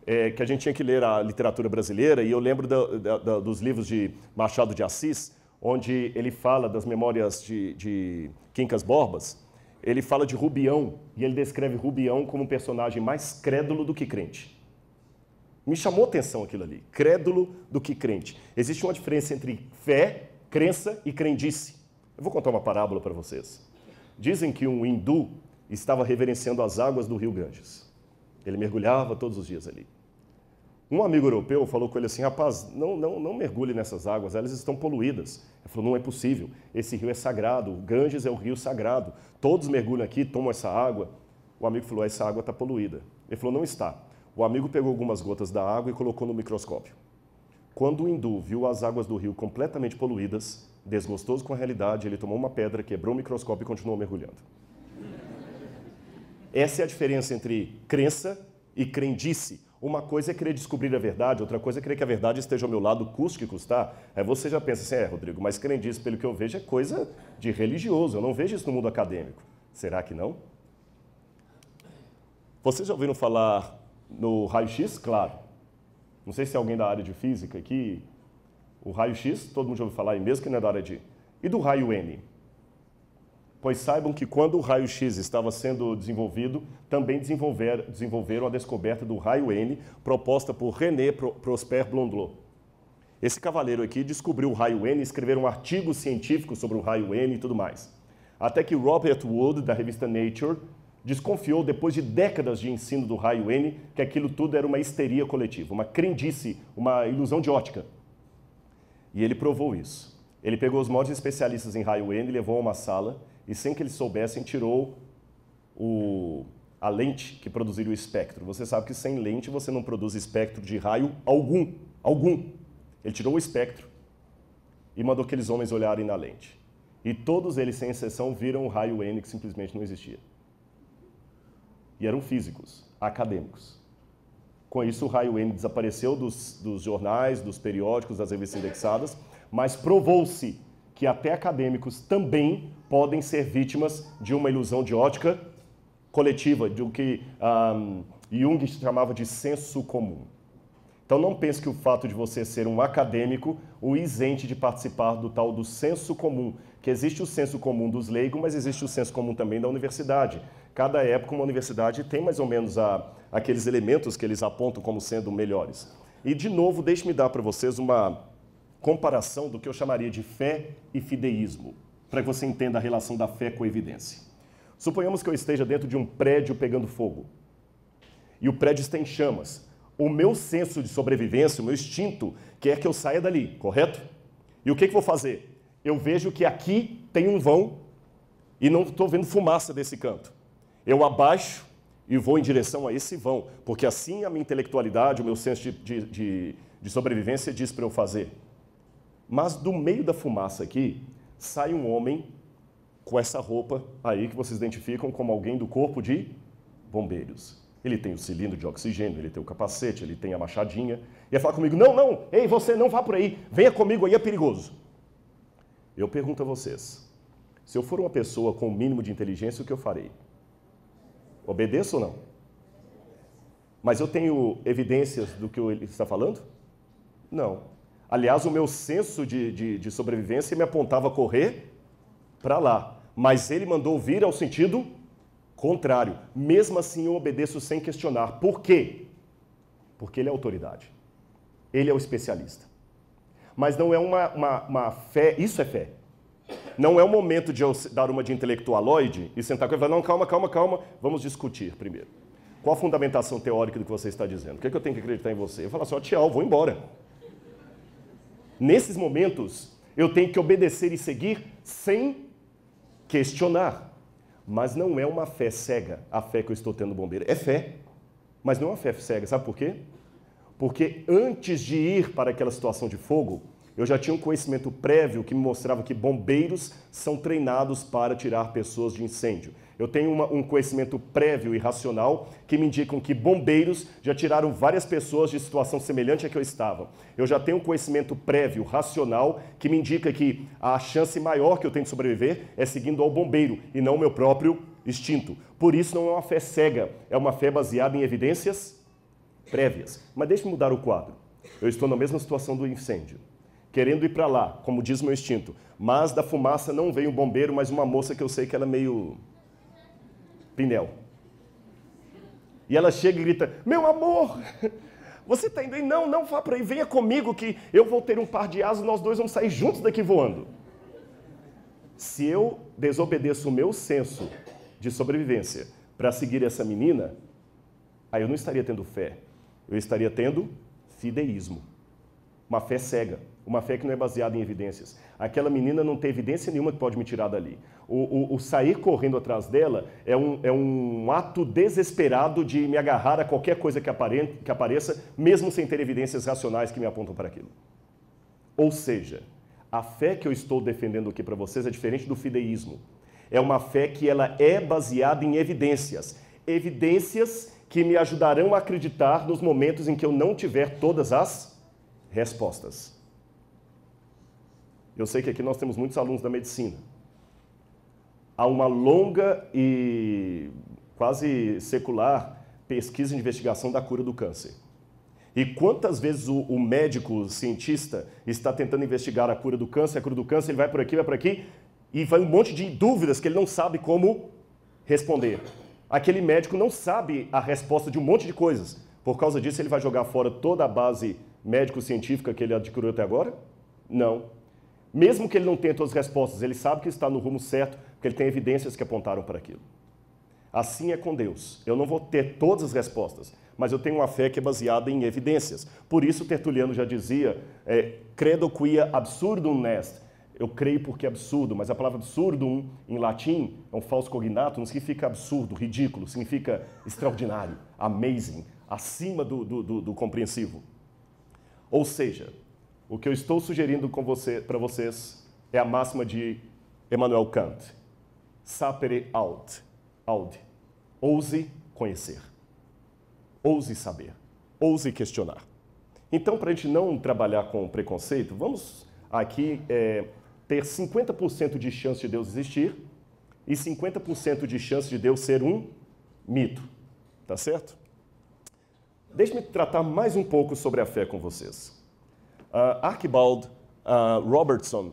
é, que a gente tinha que ler a literatura brasileira, e eu lembro da, da, da, dos livros de Machado de Assis, onde ele fala das memórias de, de Quincas Borbas, ele fala de Rubião, e ele descreve Rubião como um personagem mais crédulo do que crente. Me chamou atenção aquilo ali, crédulo do que crente. Existe uma diferença entre fé, crença e crendice. Eu vou contar uma parábola para vocês. Dizem que um hindu estava reverenciando as águas do rio Ganges. Ele mergulhava todos os dias ali. Um amigo europeu falou com ele assim: rapaz, não, não, não mergulhe nessas águas, elas estão poluídas. Ele falou: não é possível, esse rio é sagrado, o Ganges é o rio sagrado, todos mergulham aqui, tomam essa água. O amigo falou: essa água está poluída. Ele falou: não está. O amigo pegou algumas gotas da água e colocou no microscópio. Quando o hindu viu as águas do rio completamente poluídas, desgostoso com a realidade, ele tomou uma pedra, quebrou o microscópio e continuou mergulhando. Essa é a diferença entre crença e crendice. Uma coisa é querer descobrir a verdade, outra coisa é querer que a verdade esteja ao meu lado, custe que custar. Aí você já pensa assim, é, Rodrigo, mas crendice, pelo que eu vejo, é coisa de religioso. Eu não vejo isso no mundo acadêmico. Será que não? Vocês já ouviram falar no raio-x? Claro. Não sei se é alguém da área de física aqui. O raio-x, todo mundo já ouviu falar, mesmo que não é da área de... E do raio N? Pois saibam que quando o raio-x estava sendo desenvolvido, também desenvolver, desenvolveram a descoberta do raio N, proposta por René Prosper Blondelot. Esse cavaleiro aqui descobriu o raio N, escreveu um artigo científico sobre o raio N e tudo mais. Até que Robert Wood, da revista Nature, desconfiou, depois de décadas de ensino do raio N, que aquilo tudo era uma histeria coletiva, uma crendice, uma ilusão de ótica. E ele provou isso. Ele pegou os maiores especialistas em raio N, levou a uma sala e sem que eles soubessem, tirou o, a lente que produziria o espectro. Você sabe que sem lente você não produz espectro de raio algum. Algum. Ele tirou o espectro e mandou aqueles homens olharem na lente. E todos eles, sem exceção, viram o raio N que simplesmente não existia. E eram físicos, acadêmicos. Com isso, o raio N desapareceu dos, dos jornais, dos periódicos, das revistas indexadas, mas provou-se que até acadêmicos também podem ser vítimas de uma ilusão de ótica coletiva, do que um, Jung chamava de senso comum. Então não pense que o fato de você ser um acadêmico o isente de participar do tal do senso comum, que existe o senso comum dos leigos, mas existe o senso comum também da universidade. Cada época uma universidade tem mais ou menos a, aqueles elementos que eles apontam como sendo melhores. E de novo, deixe-me dar para vocês uma comparação do que eu chamaria de fé e fideísmo, para que você entenda a relação da fé com a evidência. Suponhamos que eu esteja dentro de um prédio pegando fogo e o prédio está em chamas. O meu senso de sobrevivência, o meu instinto, quer que eu saia dali, correto? E o que, que vou fazer? Eu vejo que aqui tem um vão e não estou vendo fumaça desse canto. Eu abaixo, e vou em direção a esse vão, porque assim a minha intelectualidade, o meu senso de, de, de, de sobrevivência diz para eu fazer. Mas do meio da fumaça aqui, sai um homem com essa roupa aí que vocês identificam como alguém do corpo de bombeiros. Ele tem o cilindro de oxigênio, ele tem o capacete, ele tem a machadinha. E ia falar comigo: não, não, ei, você não vá por aí, venha comigo aí, é perigoso. Eu pergunto a vocês: se eu for uma pessoa com o mínimo de inteligência, o que eu farei? Obedeço ou não? Mas eu tenho evidências do que ele está falando? Não. Aliás, o meu senso de, de, de sobrevivência me apontava a correr para lá. Mas ele mandou vir ao sentido contrário. Mesmo assim, eu obedeço sem questionar. Por quê? Porque ele é autoridade. Ele é o especialista. Mas não é uma, uma, uma fé, isso é fé. Não é o momento de eu dar uma de intelectualoide e sentar com ele e falar, não, calma, calma, calma, vamos discutir primeiro. Qual a fundamentação teórica do que você está dizendo? O que, é que eu tenho que acreditar em você? Eu falo assim, ó, tchau, vou embora. Nesses momentos, eu tenho que obedecer e seguir sem questionar. Mas não é uma fé cega a fé que eu estou tendo bombeiro. É fé, mas não é uma fé cega. Sabe por quê? Porque antes de ir para aquela situação de fogo, eu já tinha um conhecimento prévio que me mostrava que bombeiros são treinados para tirar pessoas de incêndio. Eu tenho uma, um conhecimento prévio e racional que me indicam que bombeiros já tiraram várias pessoas de situação semelhante à que eu estava. Eu já tenho um conhecimento prévio, racional, que me indica que a chance maior que eu tenho de sobreviver é seguindo ao bombeiro e não o meu próprio instinto. Por isso não é uma fé cega, é uma fé baseada em evidências prévias. Mas deixe-me mudar o quadro. Eu estou na mesma situação do incêndio querendo ir para lá, como diz meu instinto. Mas da fumaça não veio um bombeiro, mas uma moça que eu sei que ela é meio Pinel. E ela chega e grita: Meu amor, você está indo aí? Não, não vá para aí, venha comigo que eu vou ter um par de asas e nós dois vamos sair juntos daqui voando. Se eu desobedeço o meu senso de sobrevivência para seguir essa menina, aí eu não estaria tendo fé, eu estaria tendo fideísmo, uma fé cega. Uma fé que não é baseada em evidências. Aquela menina não tem evidência nenhuma que pode me tirar dali. O, o, o sair correndo atrás dela é um, é um, ato desesperado de me agarrar a qualquer coisa que, apare, que apareça, mesmo sem ter evidências racionais que me apontam para aquilo. Ou seja, a fé que eu estou defendendo aqui para vocês é diferente do fideísmo. É uma fé que ela é baseada em evidências. Evidências que me ajudarão a acreditar nos momentos em que eu não tiver todas as respostas. Eu sei que aqui nós temos muitos alunos da medicina. Há uma longa e quase secular pesquisa e investigação da cura do câncer. E quantas vezes o, o, médico, o cientista, está tentando investigar a cura do câncer, a cura do câncer, ele vai por aqui, vai por aqui, e vai um monte de dúvidas que ele não sabe como responder. Aquele médico não sabe a resposta de um monte de coisas. Por causa disso, ele vai jogar fora toda a base médico-científica que ele adquiriu até agora? Não. Mesmo que ele não tenha todas as respostas, ele sabe que está no rumo certo, porque ele tem evidências que apontaram para aquilo. Assim é com Deus. Eu não vou ter todas as respostas, mas eu tenho uma fé que é baseada em evidências. Por isso, Tertuliano já dizia: é, credo quia absurdum nest. Eu creio porque é absurdo, mas a palavra absurdum em latim é um falso cognato, não significa absurdo, ridículo, significa extraordinário, amazing, acima do, do, do, do compreensivo. Ou seja, o que eu estou sugerindo você, para vocês é a máxima de Emmanuel Kant. Sapere aut, aud. Ouse conhecer. Ouse saber. Ouse questionar. Então, para a gente não trabalhar com preconceito, vamos aqui é, ter 50% de chance de Deus existir e 50% de chance de Deus ser um mito. Tá certo? Deixe-me tratar mais um pouco sobre a fé com vocês. Uh, Archibald uh, Robertson,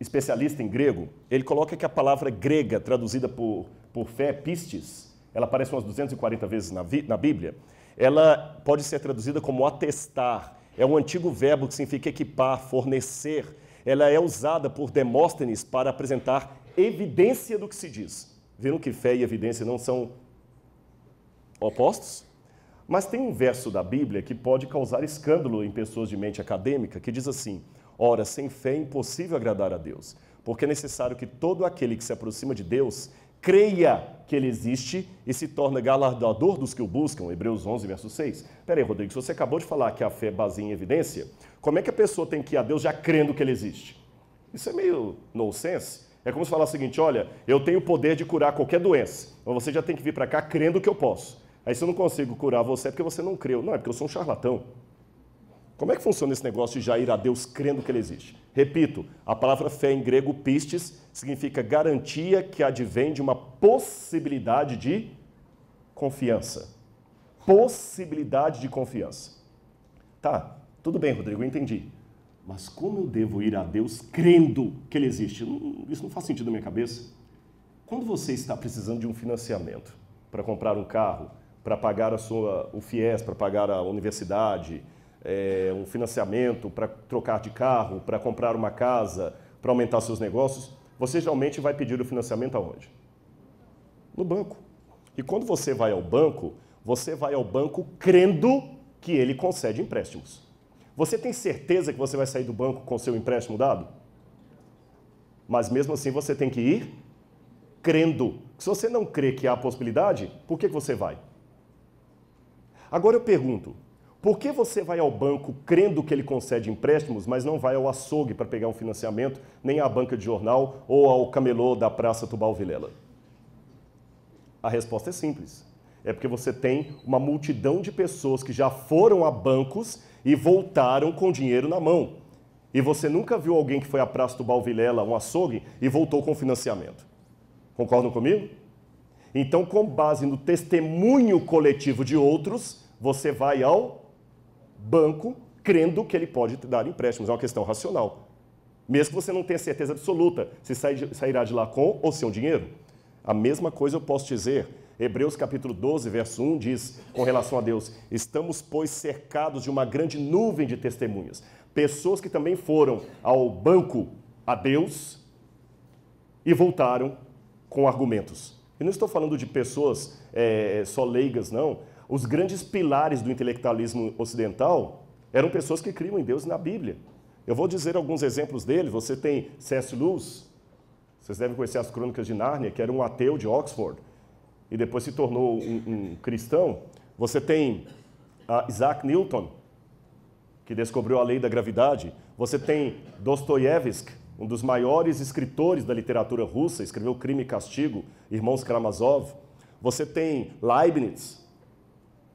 especialista em grego, ele coloca que a palavra grega traduzida por, por fé, pistes, ela aparece umas 240 vezes na, na Bíblia, ela pode ser traduzida como atestar. É um antigo verbo que significa equipar, fornecer. Ela é usada por Demóstenes para apresentar evidência do que se diz. Viram que fé e evidência não são opostos? Mas tem um verso da Bíblia que pode causar escândalo em pessoas de mente acadêmica, que diz assim: Ora, sem fé é impossível agradar a Deus, porque é necessário que todo aquele que se aproxima de Deus creia que ele existe e se torna galardoador dos que o buscam, Hebreus 11, verso 6. Peraí, Rodrigo, se você acabou de falar que a fé baseia em evidência, como é que a pessoa tem que ir a Deus já crendo que ele existe? Isso é meio nonsense. É como se falar o seguinte: olha, eu tenho o poder de curar qualquer doença, mas você já tem que vir para cá crendo que eu posso. Aí se eu não consigo curar você é porque você não creu. Não, é porque eu sou um charlatão. Como é que funciona esse negócio de já ir a Deus crendo que ele existe? Repito, a palavra fé em grego pistes significa garantia que advém de uma possibilidade de confiança. Possibilidade de confiança. Tá, tudo bem, Rodrigo, eu entendi. Mas como eu devo ir a Deus crendo que Ele existe? Isso não faz sentido na minha cabeça. Quando você está precisando de um financiamento para comprar um carro, para pagar a sua, o FIES, para pagar a universidade, é, um financiamento para trocar de carro, para comprar uma casa, para aumentar seus negócios, você geralmente vai pedir o financiamento aonde? No banco. E quando você vai ao banco, você vai ao banco crendo que ele concede empréstimos. Você tem certeza que você vai sair do banco com seu empréstimo dado? Mas mesmo assim você tem que ir crendo. Se você não crê que há possibilidade, por que você vai? Agora eu pergunto: por que você vai ao banco crendo que ele concede empréstimos, mas não vai ao açougue para pegar um financiamento, nem à banca de jornal ou ao camelô da Praça Tubal Vilela? A resposta é simples. É porque você tem uma multidão de pessoas que já foram a bancos e voltaram com dinheiro na mão. E você nunca viu alguém que foi à Praça do Balvilela, um açougue, e voltou com financiamento. Concordam comigo? Então, com base no testemunho coletivo de outros, você vai ao banco crendo que ele pode te dar empréstimos. É uma questão racional. Mesmo que você não tenha certeza absoluta se sairá de lá com ou sem o dinheiro. A mesma coisa eu posso dizer Hebreus capítulo 12, verso 1 diz, com relação a Deus: Estamos, pois, cercados de uma grande nuvem de testemunhas. Pessoas que também foram ao banco a Deus e voltaram com argumentos. Eu não estou falando de pessoas é, só leigas, não. Os grandes pilares do intelectualismo ocidental eram pessoas que criam em Deus na Bíblia. Eu vou dizer alguns exemplos deles. Você tem C.S. Lewis, vocês devem conhecer as Crônicas de Nárnia, que era um ateu de Oxford e depois se tornou um, um cristão. Você tem uh, Isaac Newton, que descobriu a lei da gravidade. Você tem Dostoiévski, um dos maiores escritores da literatura russa, escreveu Crime e Castigo, Irmãos Karamazov. Você tem Leibniz.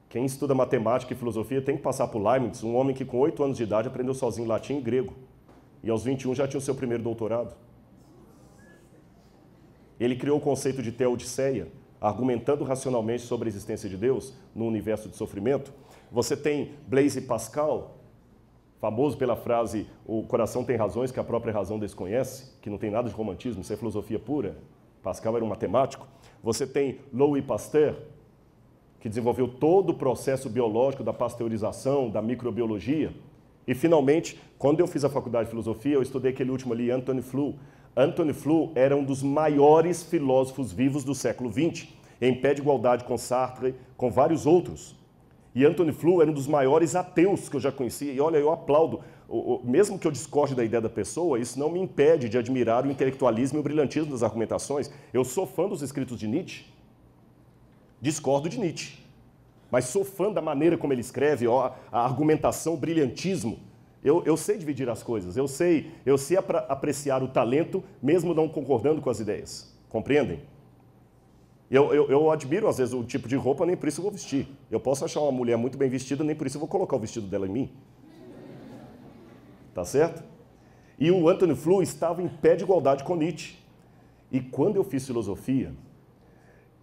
Quem estuda matemática e filosofia tem que passar por Leibniz, um homem que com oito anos de idade aprendeu sozinho latim e grego. E aos 21 já tinha o seu primeiro doutorado. Ele criou o conceito de teodiceia, argumentando racionalmente sobre a existência de Deus no universo de sofrimento. Você tem Blaise Pascal, famoso pela frase o coração tem razões que a própria razão desconhece, que não tem nada de romantismo, isso é filosofia pura. Pascal era um matemático. Você tem Louis Pasteur, que desenvolveu todo o processo biológico da pasteurização, da microbiologia. E, finalmente, quando eu fiz a faculdade de filosofia, eu estudei aquele último ali, Anthony Flew, Anthony Flew era um dos maiores filósofos vivos do século XX, em pé de igualdade com Sartre, com vários outros. E Anthony Flew era um dos maiores ateus que eu já conheci. E olha, eu aplaudo. Mesmo que eu discorde da ideia da pessoa, isso não me impede de admirar o intelectualismo e o brilhantismo das argumentações. Eu sou fã dos escritos de Nietzsche. Discordo de Nietzsche. Mas sou fã da maneira como ele escreve, ó, a argumentação, o brilhantismo. Eu, eu sei dividir as coisas, eu sei, eu sei apreciar o talento, mesmo não concordando com as ideias. Compreendem? Eu, eu, eu, admiro, às vezes, o tipo de roupa, nem por isso eu vou vestir. Eu posso achar uma mulher muito bem vestida, nem por isso eu vou colocar o vestido dela em mim. Tá certo? E o Anthony Flew estava em pé de igualdade com Nietzsche. E quando eu fiz filosofia,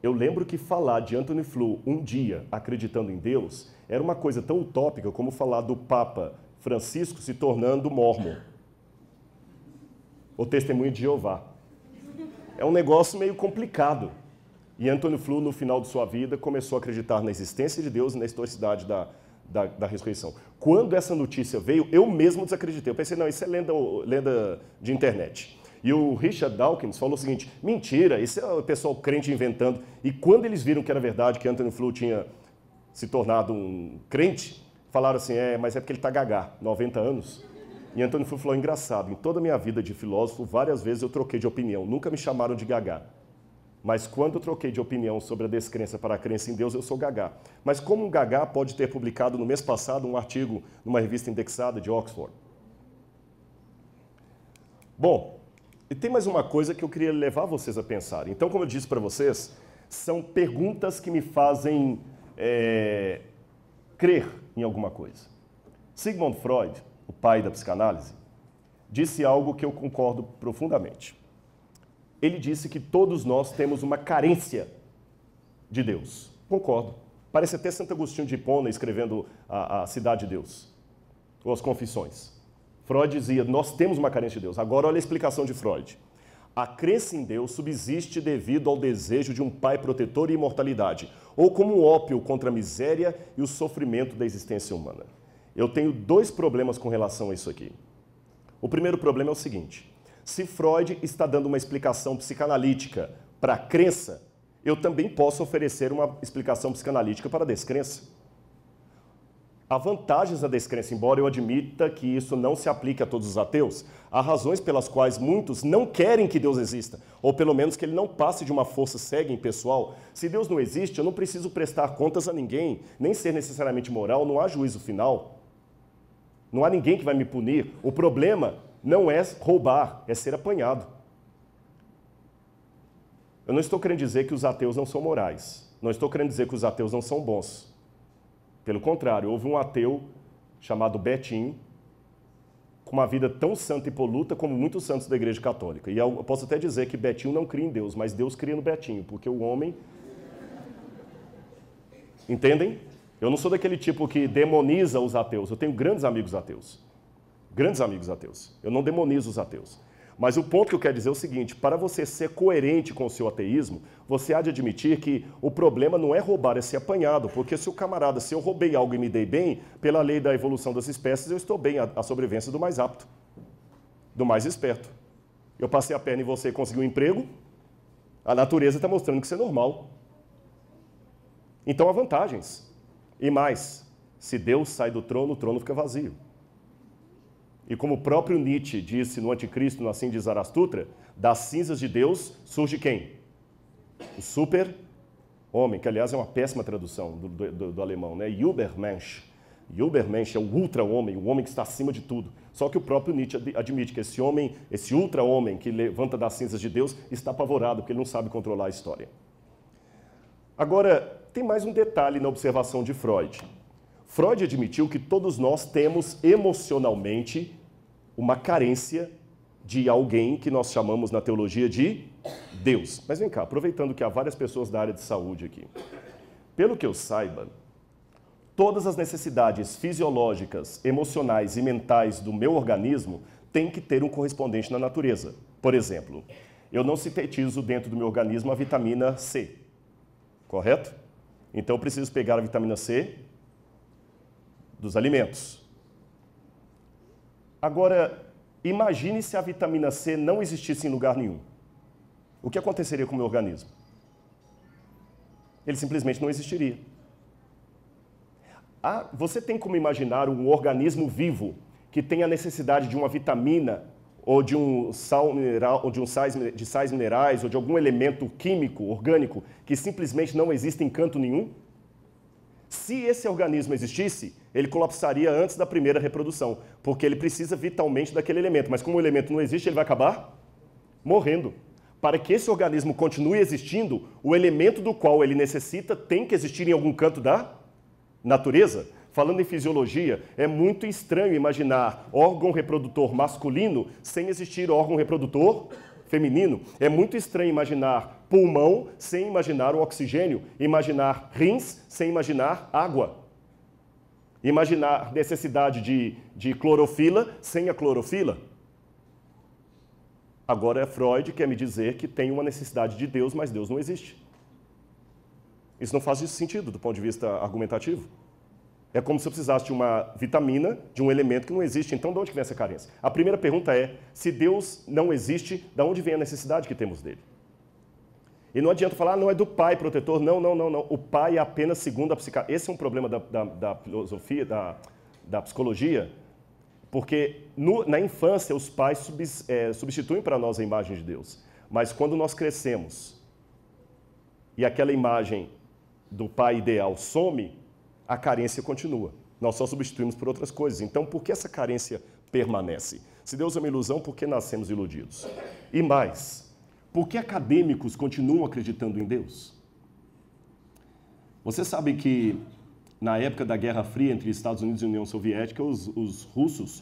eu lembro que falar de Anthony Flew um dia acreditando em Deus era uma coisa tão utópica como falar do Papa Francisco se tornando mormon. O testemunho de Jeová. É um negócio meio complicado. E Antônio Flu, no final de sua vida, começou a acreditar na existência de Deus e na historicidade da, da, da, ressurreição. Quando essa notícia veio, eu mesmo desacreditei. Eu pensei, não, isso é lenda, lenda de internet. E o Richard Dawkins falou o seguinte: mentira, isso é o pessoal crente inventando. E quando eles viram que era verdade, que Antônio Flu tinha se tornado um crente, falaram assim, é, mas é porque ele está gagá, 90 anos. E Antônio Flu falou, engraçado, em toda a minha vida de filósofo, várias vezes eu troquei de opinião, nunca me chamaram de gagá. Mas quando eu troquei de opinião sobre a descrença para a crença em Deus, eu sou Gagá. Mas como um Gagá pode ter publicado no mês passado um artigo numa revista indexada de Oxford? Bom, e tem mais uma coisa que eu queria levar vocês a pensar. Então, como eu disse para vocês, são perguntas que me fazem é, crer em alguma coisa. Sigmund Freud, o pai da psicanálise, disse algo que eu concordo profundamente ele disse que todos nós temos uma carência de Deus. Concordo. Parece até Santo Agostinho de Hipona escrevendo a, a Cidade de Deus, ou as Confissões. Freud dizia: Nós temos uma carência de Deus. Agora, olha a explicação de Freud. A crença em Deus subsiste devido ao desejo de um pai protetor e imortalidade, ou como um ópio contra a miséria e o sofrimento da existência humana. Eu tenho dois problemas com relação a isso aqui. O primeiro problema é o seguinte: se Freud está dando uma explicação psicanalítica para a crença, eu também posso oferecer uma explicação psicanalítica para a descrença. Há vantagens da descrença, embora eu admita que isso não se aplique a todos os ateus. Há razões pelas quais muitos não querem que Deus exista, ou pelo menos que ele não passe de uma força cega e impessoal. Se Deus não existe, eu não preciso prestar contas a ninguém, nem ser necessariamente moral, não há juízo final. Não há ninguém que vai me punir. O problema não é roubar, é ser apanhado. Eu não estou querendo dizer que os ateus não são morais. Não estou querendo dizer que os ateus não são bons. Pelo contrário, houve um ateu chamado Betinho, com uma vida tão santa e poluta como muitos santos da Igreja Católica. E eu posso até dizer que Betinho não cria em Deus, mas Deus cria no Betinho, porque o homem. Entendem? Eu não sou daquele tipo que demoniza os ateus. Eu tenho grandes amigos ateus grandes amigos ateus. Eu não demonizo os ateus. Mas o ponto que eu quero dizer é o seguinte: para você ser coerente com o seu ateísmo, você há de admitir que o problema não é roubar, é ser apanhado. Porque se o camarada, se eu roubei algo e me dei bem, pela lei da evolução das espécies, eu estou bem, a, sobrevivência do mais apto, do mais esperto. Eu passei a perna em você e consegui um emprego, a natureza está mostrando que isso é normal. Então há vantagens. E mais, se Deus sai do trono, o trono fica vazio. E como o próprio Nietzsche disse no Anticristo, no Assim de Zarastutra, das cinzas de Deus surge quem? O super-homem, que aliás é uma péssima tradução do, do, do alemão, né? Übermensch. Übermensch é o ultra-homem, o homem que está acima de tudo. Só que o próprio Nietzsche admite que esse homem, esse ultra-homem que levanta das cinzas de Deus, está apavorado, porque ele não sabe controlar a história. Agora, tem mais um detalhe na observação de Freud. Freud admitiu que todos nós temos emocionalmente uma carência de alguém que nós chamamos na teologia de Deus. Mas vem cá, aproveitando que há várias pessoas da área de saúde aqui. Pelo que eu saiba, todas as necessidades fisiológicas, emocionais e mentais do meu organismo têm que ter um correspondente na natureza. Por exemplo, eu não sintetizo dentro do meu organismo a vitamina C, correto? Então eu preciso pegar a vitamina C dos alimentos. Agora, imagine se a vitamina C não existisse em lugar nenhum. O que aconteceria com o meu organismo? Ele simplesmente não existiria. Ah, você tem como imaginar um organismo vivo que tem a necessidade de uma vitamina ou de um sal mineral, ou de um sais, de sais minerais, ou de algum elemento químico, orgânico, que simplesmente não existe em canto nenhum? Se esse organismo existisse, ele colapsaria antes da primeira reprodução, porque ele precisa vitalmente daquele elemento. Mas como o elemento não existe, ele vai acabar morrendo. Para que esse organismo continue existindo, o elemento do qual ele necessita tem que existir em algum canto da natureza. Falando em fisiologia, é muito estranho imaginar órgão reprodutor masculino sem existir órgão reprodutor feminino. É muito estranho imaginar pulmão sem imaginar o oxigênio, imaginar rins sem imaginar água. Imaginar necessidade de, de clorofila sem a clorofila. Agora é Freud quer me dizer que tem uma necessidade de Deus, mas Deus não existe. Isso não faz sentido do ponto de vista argumentativo. É como se eu precisasse de uma vitamina, de um elemento que não existe. Então, de onde vem essa carência? A primeira pergunta é: se Deus não existe, de onde vem a necessidade que temos dele? E não adianta falar, ah, não é do pai protetor. Não, não, não, não. O pai é apenas segundo a psiquiatria. Esse é um problema da, da, da filosofia, da, da psicologia, porque no, na infância os pais subs, é, substituem para nós a imagem de Deus. Mas quando nós crescemos e aquela imagem do pai ideal some, a carência continua. Nós só substituímos por outras coisas. Então, por que essa carência permanece? Se Deus é uma ilusão, por que nascemos iludidos? E mais, por que acadêmicos continuam acreditando em Deus? Você sabe que na época da Guerra Fria entre Estados Unidos e União Soviética, os, os russos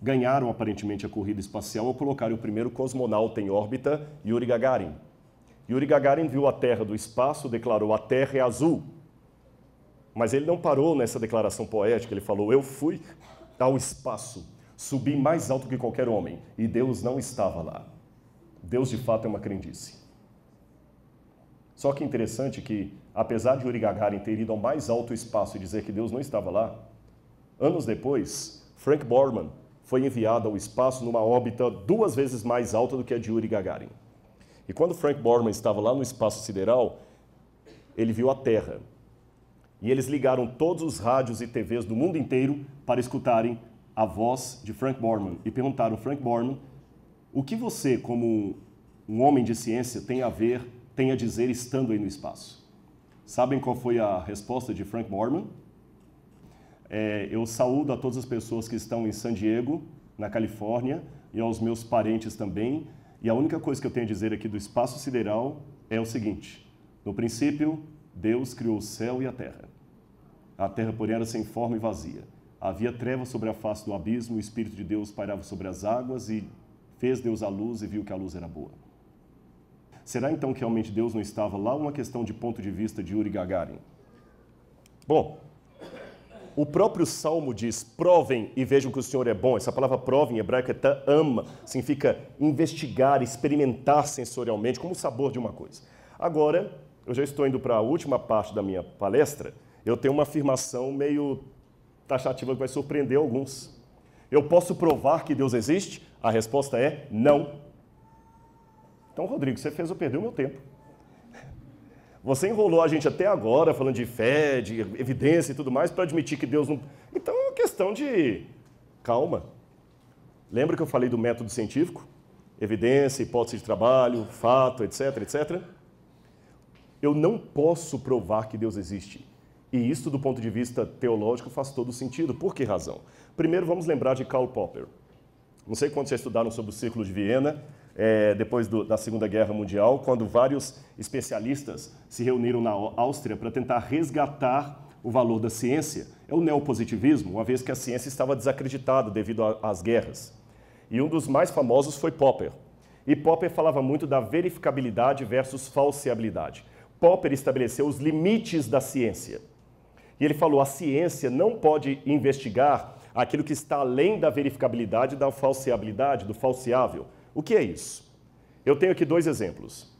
ganharam aparentemente a corrida espacial ao colocar o primeiro cosmonauta em órbita, Yuri Gagarin. Yuri Gagarin viu a Terra do espaço, declarou: a Terra é azul. Mas ele não parou nessa declaração poética, ele falou: Eu fui ao espaço, subi mais alto que qualquer homem, e Deus não estava lá. Deus de fato é uma crendice. Só que interessante que, apesar de Yuri Gagarin ter ido ao mais alto espaço e dizer que Deus não estava lá, anos depois, Frank Borman foi enviado ao espaço numa órbita duas vezes mais alta do que a de Yuri Gagarin. E quando Frank Borman estava lá no espaço sideral, ele viu a Terra. E eles ligaram todos os rádios e TVs do mundo inteiro para escutarem a voz de Frank Borman e perguntaram: Frank Borman, o que você, como um homem de ciência, tem a ver, tem a dizer estando aí no espaço? Sabem qual foi a resposta de Frank Borman? É, eu saúdo a todas as pessoas que estão em San Diego, na Califórnia, e aos meus parentes também. E a única coisa que eu tenho a dizer aqui do espaço sideral é o seguinte: no princípio, Deus criou o céu e a terra. A terra, porém, era sem forma e vazia. Havia trevas sobre a face do abismo, o Espírito de Deus pairava sobre as águas e fez Deus a luz e viu que a luz era boa. Será então que realmente Deus não estava lá? Uma questão de ponto de vista de Yuri Gagarin. Bom, o próprio Salmo diz: provem e vejam que o Senhor é bom. Essa palavra prova em hebraico é ta'ama, significa investigar, experimentar sensorialmente, como o sabor de uma coisa. Agora, eu já estou indo para a última parte da minha palestra, eu tenho uma afirmação meio taxativa que vai surpreender alguns. Eu posso provar que Deus existe? A resposta é não. Então, Rodrigo, você fez eu perder o meu tempo. Você enrolou a gente até agora falando de fé, de evidência e tudo mais para admitir que Deus não. Então é uma questão de calma. Lembra que eu falei do método científico? Evidência, hipótese de trabalho, fato, etc, etc. Eu não posso provar que Deus existe. E isso, do ponto de vista teológico, faz todo sentido. Por que razão? Primeiro, vamos lembrar de Karl Popper. Não sei quantos já estudaram sobre o Círculo de Viena, é, depois do, da Segunda Guerra Mundial, quando vários especialistas se reuniram na Áustria para tentar resgatar o valor da ciência. É o neopositivismo, uma vez que a ciência estava desacreditada devido às guerras. E um dos mais famosos foi Popper. E Popper falava muito da verificabilidade versus falseabilidade. Popper estabeleceu os limites da ciência. E ele falou: a ciência não pode investigar aquilo que está além da verificabilidade, da falseabilidade, do falseável. O que é isso? Eu tenho aqui dois exemplos.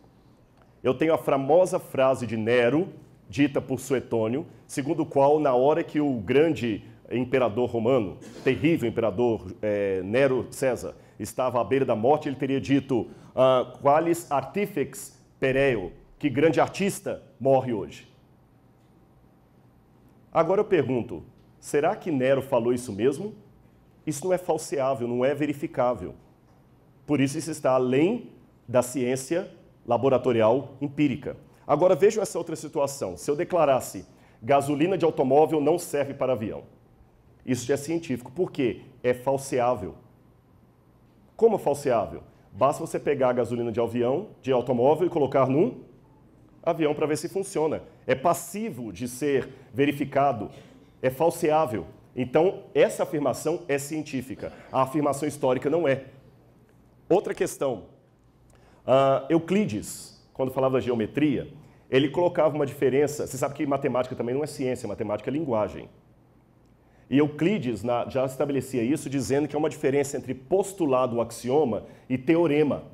Eu tenho a famosa frase de Nero, dita por Suetônio, segundo o qual, na hora que o grande imperador romano, terrível imperador é, Nero César, estava à beira da morte, ele teria dito: uh, Qualis artifex pereo, que grande artista morre hoje. Agora eu pergunto: será que Nero falou isso mesmo? Isso não é falseável, não é verificável. Por isso, isso está além da ciência laboratorial empírica. Agora vejam essa outra situação. Se eu declarasse gasolina de automóvel não serve para avião, isso já é científico. Por quê? É falseável. Como falseável? Basta você pegar a gasolina de avião, de automóvel e colocar num avião para ver se funciona. É passivo de ser verificado, é falseável. Então, essa afirmação é científica. A afirmação histórica não é. Outra questão. Uh, Euclides, quando falava da geometria, ele colocava uma diferença. Você sabe que matemática também não é ciência, matemática é linguagem. E Euclides já estabelecia isso dizendo que há uma diferença entre postulado, axioma, e teorema.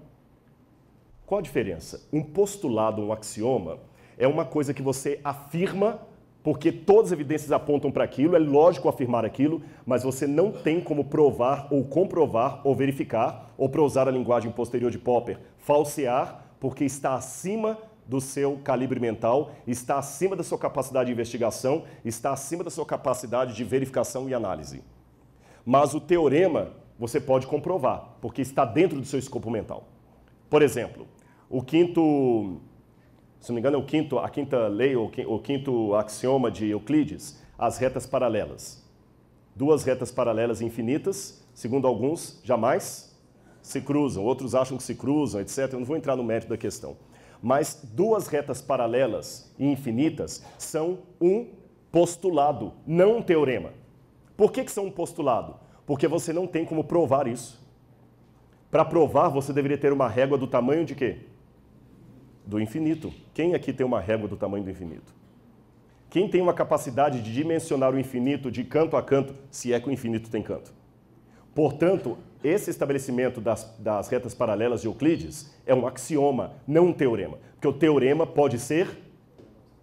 Qual a diferença? Um postulado, um axioma, é uma coisa que você afirma porque todas as evidências apontam para aquilo, é lógico afirmar aquilo, mas você não tem como provar ou comprovar ou verificar, ou para usar a linguagem posterior de Popper, falsear, porque está acima do seu calibre mental, está acima da sua capacidade de investigação, está acima da sua capacidade de verificação e análise. Mas o teorema você pode comprovar, porque está dentro do seu escopo mental. Por exemplo, o quinto se não me engano é o quinto, a quinta lei, ou o quinto axioma de Euclides, as retas paralelas. Duas retas paralelas infinitas, segundo alguns, jamais se cruzam, outros acham que se cruzam, etc. Eu não vou entrar no mérito da questão. Mas duas retas paralelas e infinitas são um postulado, não um teorema. Por que, que são um postulado? Porque você não tem como provar isso. Para provar, você deveria ter uma régua do tamanho de quê? Do infinito. Quem aqui tem uma régua do tamanho do infinito? Quem tem uma capacidade de dimensionar o infinito de canto a canto, se é que o infinito tem canto? Portanto, esse estabelecimento das, das retas paralelas de Euclides é um axioma, não um teorema. Porque o teorema pode ser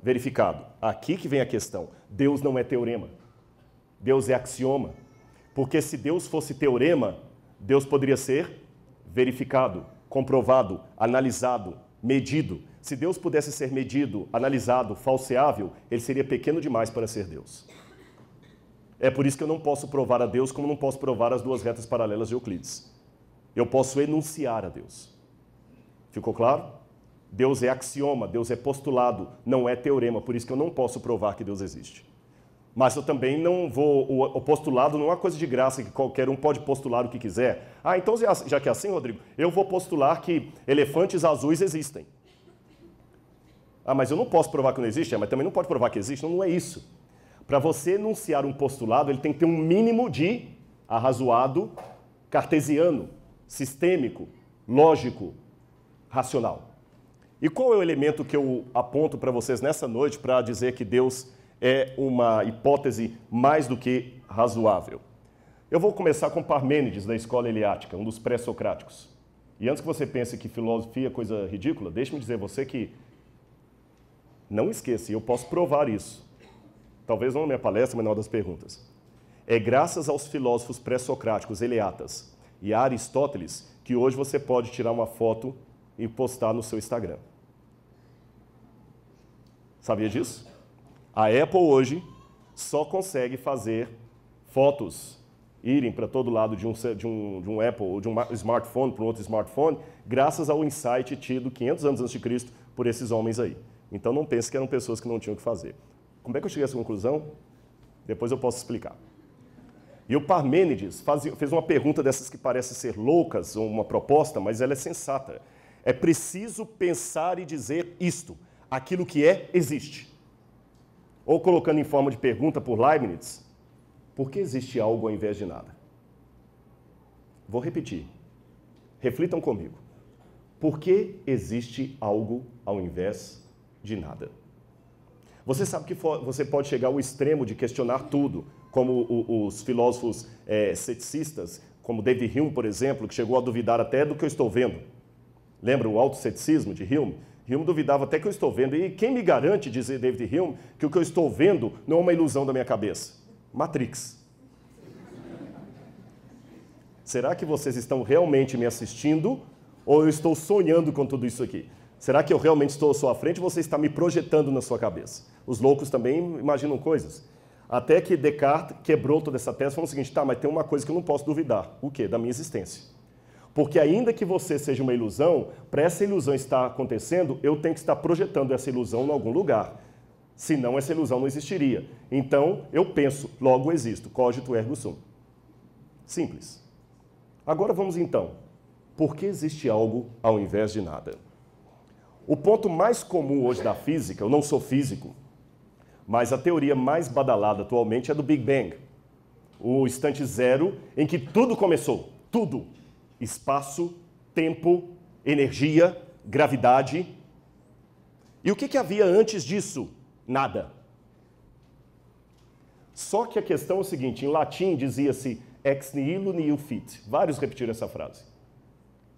verificado. Aqui que vem a questão. Deus não é teorema. Deus é axioma. Porque se Deus fosse teorema, Deus poderia ser verificado, comprovado, analisado, medido. Se Deus pudesse ser medido, analisado, falseável, ele seria pequeno demais para ser Deus. É por isso que eu não posso provar a Deus como não posso provar as duas retas paralelas de Euclides. Eu posso enunciar a Deus. Ficou claro? Deus é axioma, Deus é postulado, não é teorema, por isso que eu não posso provar que Deus existe. Mas eu também não vou. O postulado não é uma coisa de graça que qualquer um pode postular o que quiser. Ah, então já que é assim, Rodrigo, eu vou postular que elefantes azuis existem. Ah, mas eu não posso provar que não existe, é, mas também não pode provar que existe. Não, não é isso. Para você enunciar um postulado, ele tem que ter um mínimo de arrazoado cartesiano, sistêmico, lógico, racional. E qual é o elemento que eu aponto para vocês nessa noite para dizer que Deus é uma hipótese mais do que razoável? Eu vou começar com Parmênides, da escola eliática, um dos pré-socráticos. E antes que você pense que filosofia é coisa ridícula, deixe-me dizer você que não esqueça, eu posso provar isso talvez não na minha palestra, mas na hora das perguntas. É graças aos filósofos pré-socráticos, Eleatas e Aristóteles, que hoje você pode tirar uma foto e postar no seu Instagram. Sabia disso? A Apple hoje só consegue fazer fotos irem para todo lado de um, de, um, de um Apple ou de um smartphone para um outro smartphone, graças ao insight tido 500 anos antes de Cristo por esses homens aí. Então não pense que eram pessoas que não tinham o que fazer. Como é que eu cheguei a essa conclusão? Depois eu posso explicar. E o Parmênides fez uma pergunta dessas que parecem ser loucas, ou uma proposta, mas ela é sensata. É preciso pensar e dizer isto: aquilo que é, existe. Ou colocando em forma de pergunta por Leibniz, por que existe algo ao invés de nada? Vou repetir. Reflitam comigo. Por que existe algo ao invés de nada? Você sabe que você pode chegar ao extremo de questionar tudo, como os filósofos é, ceticistas, como David Hume, por exemplo, que chegou a duvidar até do que eu estou vendo. Lembra o autoceticismo de Hume? Hume duvidava até que eu estou vendo. E quem me garante, dizer David Hume, que o que eu estou vendo não é uma ilusão da minha cabeça? Matrix. Será que vocês estão realmente me assistindo ou eu estou sonhando com tudo isso aqui? Será que eu realmente estou à sua frente ou você está me projetando na sua cabeça? Os loucos também imaginam coisas. Até que Descartes quebrou toda essa tese e falou o seguinte: tá, mas tem uma coisa que eu não posso duvidar. O quê? Da minha existência. Porque ainda que você seja uma ilusão, para essa ilusão estar acontecendo, eu tenho que estar projetando essa ilusão em algum lugar. Senão essa ilusão não existiria. Então, eu penso, logo existo. Cogito ergo sum. Simples. Agora vamos então. Por que existe algo ao invés de nada? O ponto mais comum hoje da física, eu não sou físico, mas a teoria mais badalada atualmente é do Big Bang. O instante zero em que tudo começou. Tudo. Espaço, tempo, energia, gravidade. E o que, que havia antes disso? Nada. Só que a questão é o seguinte: em latim dizia-se ex nihilo nihil fit. Vários repetiram essa frase.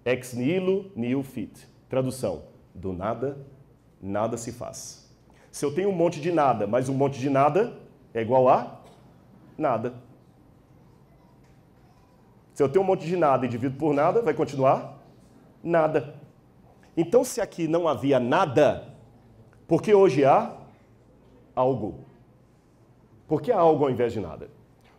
Ex nihilo nihil fit. Tradução: do nada, nada se faz. Se eu tenho um monte de nada, mas um monte de nada é igual a nada. Se eu tenho um monte de nada e divido por nada, vai continuar nada. Então, se aqui não havia nada, por que hoje há algo? Por que há algo ao invés de nada?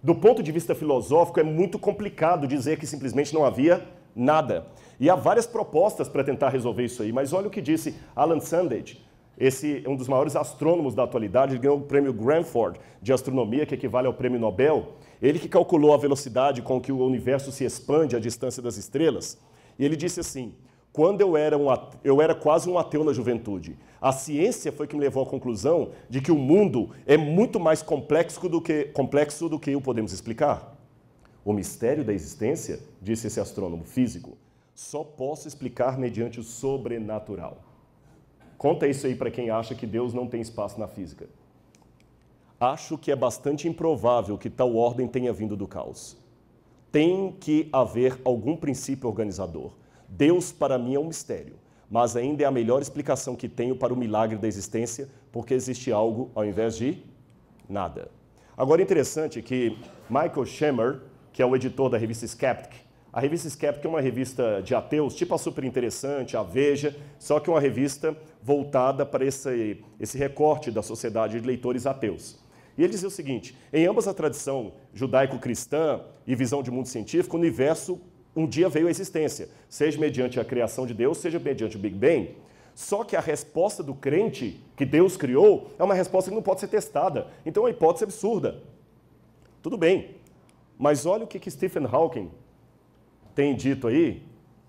Do ponto de vista filosófico, é muito complicado dizer que simplesmente não havia nada. E há várias propostas para tentar resolver isso aí, mas olha o que disse Alan Sandage. Esse é um dos maiores astrônomos da atualidade, ele ganhou o prêmio Granford de astronomia, que equivale ao prêmio Nobel. Ele que calculou a velocidade com que o universo se expande à distância das estrelas. E ele disse assim: quando eu era, um, eu era quase um ateu na juventude, a ciência foi que me levou à conclusão de que o mundo é muito mais complexo do que, complexo do que o podemos explicar. O mistério da existência, disse esse astrônomo físico, só posso explicar mediante o sobrenatural. Conta isso aí para quem acha que Deus não tem espaço na física. Acho que é bastante improvável que tal ordem tenha vindo do caos. Tem que haver algum princípio organizador. Deus, para mim, é um mistério, mas ainda é a melhor explicação que tenho para o milagre da existência, porque existe algo ao invés de nada. Agora, interessante que Michael Shemer, que é o editor da revista Skeptic, a revista Skeptic é uma revista de ateus, tipo a Super Interessante, a Veja, só que é uma revista voltada para esse, esse recorte da sociedade de leitores ateus. E ele dizia o seguinte: em ambas a tradição judaico-cristã e visão de mundo científico, o universo um dia veio à existência, seja mediante a criação de Deus, seja mediante o Big Bang. Só que a resposta do crente que Deus criou é uma resposta que não pode ser testada. Então é uma hipótese absurda. Tudo bem. Mas olha o que, que Stephen Hawking tem dito aí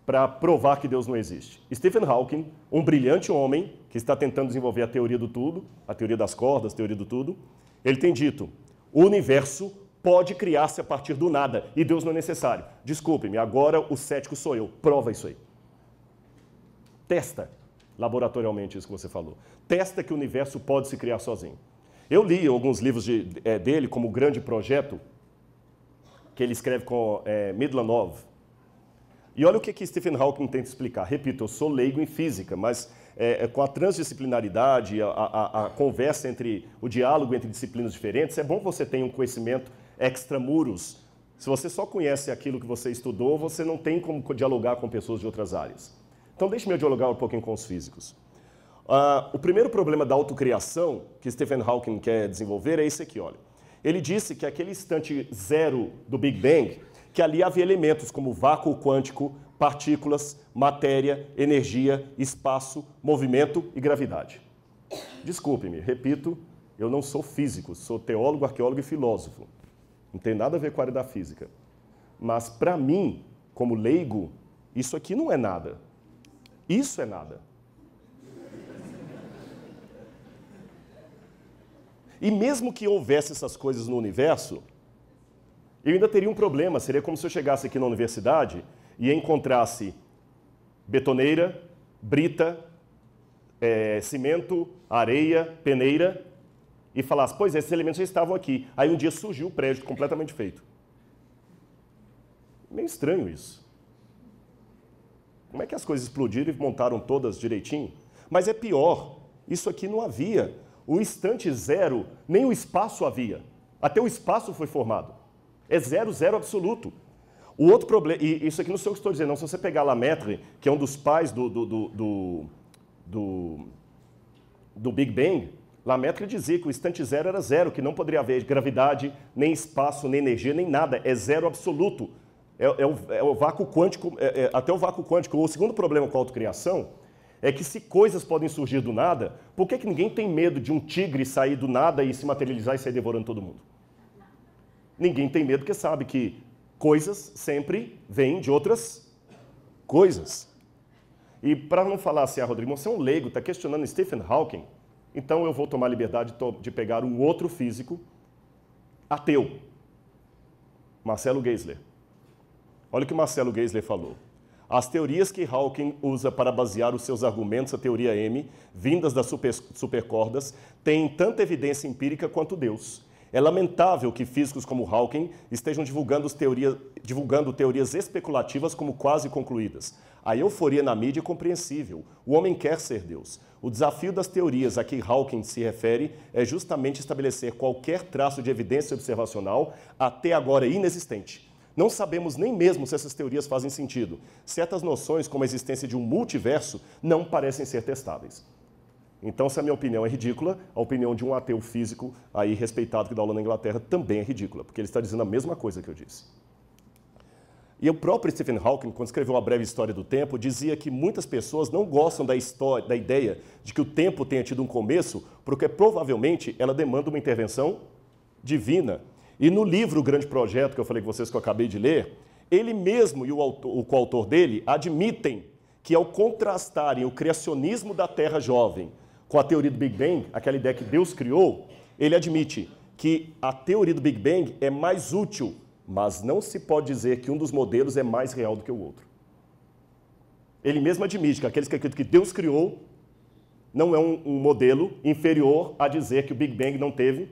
para provar que Deus não existe. Stephen Hawking, um brilhante homem que está tentando desenvolver a teoria do tudo, a teoria das cordas, a teoria do tudo, ele tem dito: o universo pode criar-se a partir do nada e Deus não é necessário. Desculpe-me, agora o cético sou eu. Prova isso aí. Testa laboratorialmente isso que você falou. Testa que o universo pode se criar sozinho. Eu li alguns livros de, é, dele, como O Grande Projeto, que ele escreve com é, Midlanov. E olha o que, que Stephen Hawking tenta explicar. Repito, eu sou leigo em física, mas é, é, com a transdisciplinaridade, a, a, a, conversa entre, o diálogo entre disciplinas diferentes, é bom você ter um conhecimento extramuros. Se você só conhece aquilo que você estudou, você não tem como dialogar com pessoas de outras áreas. Então, deixe-me dialogar um pouquinho com os físicos. Uh, o primeiro problema da autocriação que Stephen Hawking quer desenvolver é esse aqui, olha. Ele disse que aquele instante zero do Big Bang, que ali havia elementos como vácuo quântico, partículas, matéria, energia, espaço, movimento e gravidade. Desculpe-me, repito, eu não sou físico, sou teólogo, arqueólogo e filósofo. Não tem nada a ver com a área da física. Mas para mim, como leigo, isso aqui não é nada. Isso é nada. E mesmo que houvesse essas coisas no universo, eu ainda teria um problema. Seria como se eu chegasse aqui na universidade e encontrasse betoneira, brita, é, cimento, areia, peneira e falasse, pois esses elementos já estavam aqui. Aí um dia surgiu o prédio completamente feito. Meio estranho isso. Como é que as coisas explodiram e montaram todas direitinho? Mas é pior, isso aqui não havia. O instante zero, nem o espaço havia. Até o espaço foi formado. É zero, zero absoluto. O outro problema, e isso aqui não sou eu que estou dizendo, não, se você pegar Lemaitre, que é um dos pais do, do, do, do, do Big Bang, Lemaitre dizia que o instante zero era zero, que não poderia haver gravidade, nem espaço, nem energia, nem nada, é zero absoluto. É, é, o, é o, vácuo quântico, é, é, até o vácuo quântico. O segundo problema com a autocriação é que se coisas podem surgir do nada, por que, que ninguém tem medo de um tigre sair do nada e se materializar e sair devorando todo mundo? Ninguém tem medo porque sabe que coisas sempre vêm de outras coisas. E para não falar assim, ah, Rodrigo, você é um leigo, está questionando Stephen Hawking, então eu vou tomar liberdade de pegar um outro físico ateu, Marcelo Geisler. Olha o que Marcelo Geisler falou. As teorias que Hawking usa para basear os seus argumentos, a teoria M, vindas das super, supercordas, têm tanta evidência empírica quanto Deus. É lamentável que físicos como Hawking estejam divulgando, divulgando, teorias especulativas como quase concluídas. A euforia na mídia é compreensível. O homem quer ser Deus. O desafio das teorias a que Hawking se refere é justamente estabelecer qualquer traço de evidência observacional até agora inexistente. Não sabemos nem mesmo se essas teorias fazem sentido. Certas noções, como a existência de um multiverso, não parecem ser testáveis. Então, se a minha opinião é ridícula, a opinião de um ateu físico aí respeitado que dá aula na Inglaterra também é ridícula, porque ele está dizendo a mesma coisa que eu disse. E o próprio Stephen Hawking, quando escreveu uma breve história do tempo, dizia que muitas pessoas não gostam da, história, da ideia de que o tempo tenha tido um começo, porque provavelmente ela demanda uma intervenção divina. E no livro O Grande Projeto, que eu falei com vocês que eu acabei de ler, ele mesmo e o, autor, o coautor dele admitem que ao contrastarem o criacionismo da Terra jovem com a teoria do Big Bang, aquela ideia que Deus criou, ele admite que a teoria do Big Bang é mais útil, mas não se pode dizer que um dos modelos é mais real do que o outro. Ele mesmo admite que aqueles que acreditam que Deus criou não é um, um modelo inferior a dizer que o Big Bang não teve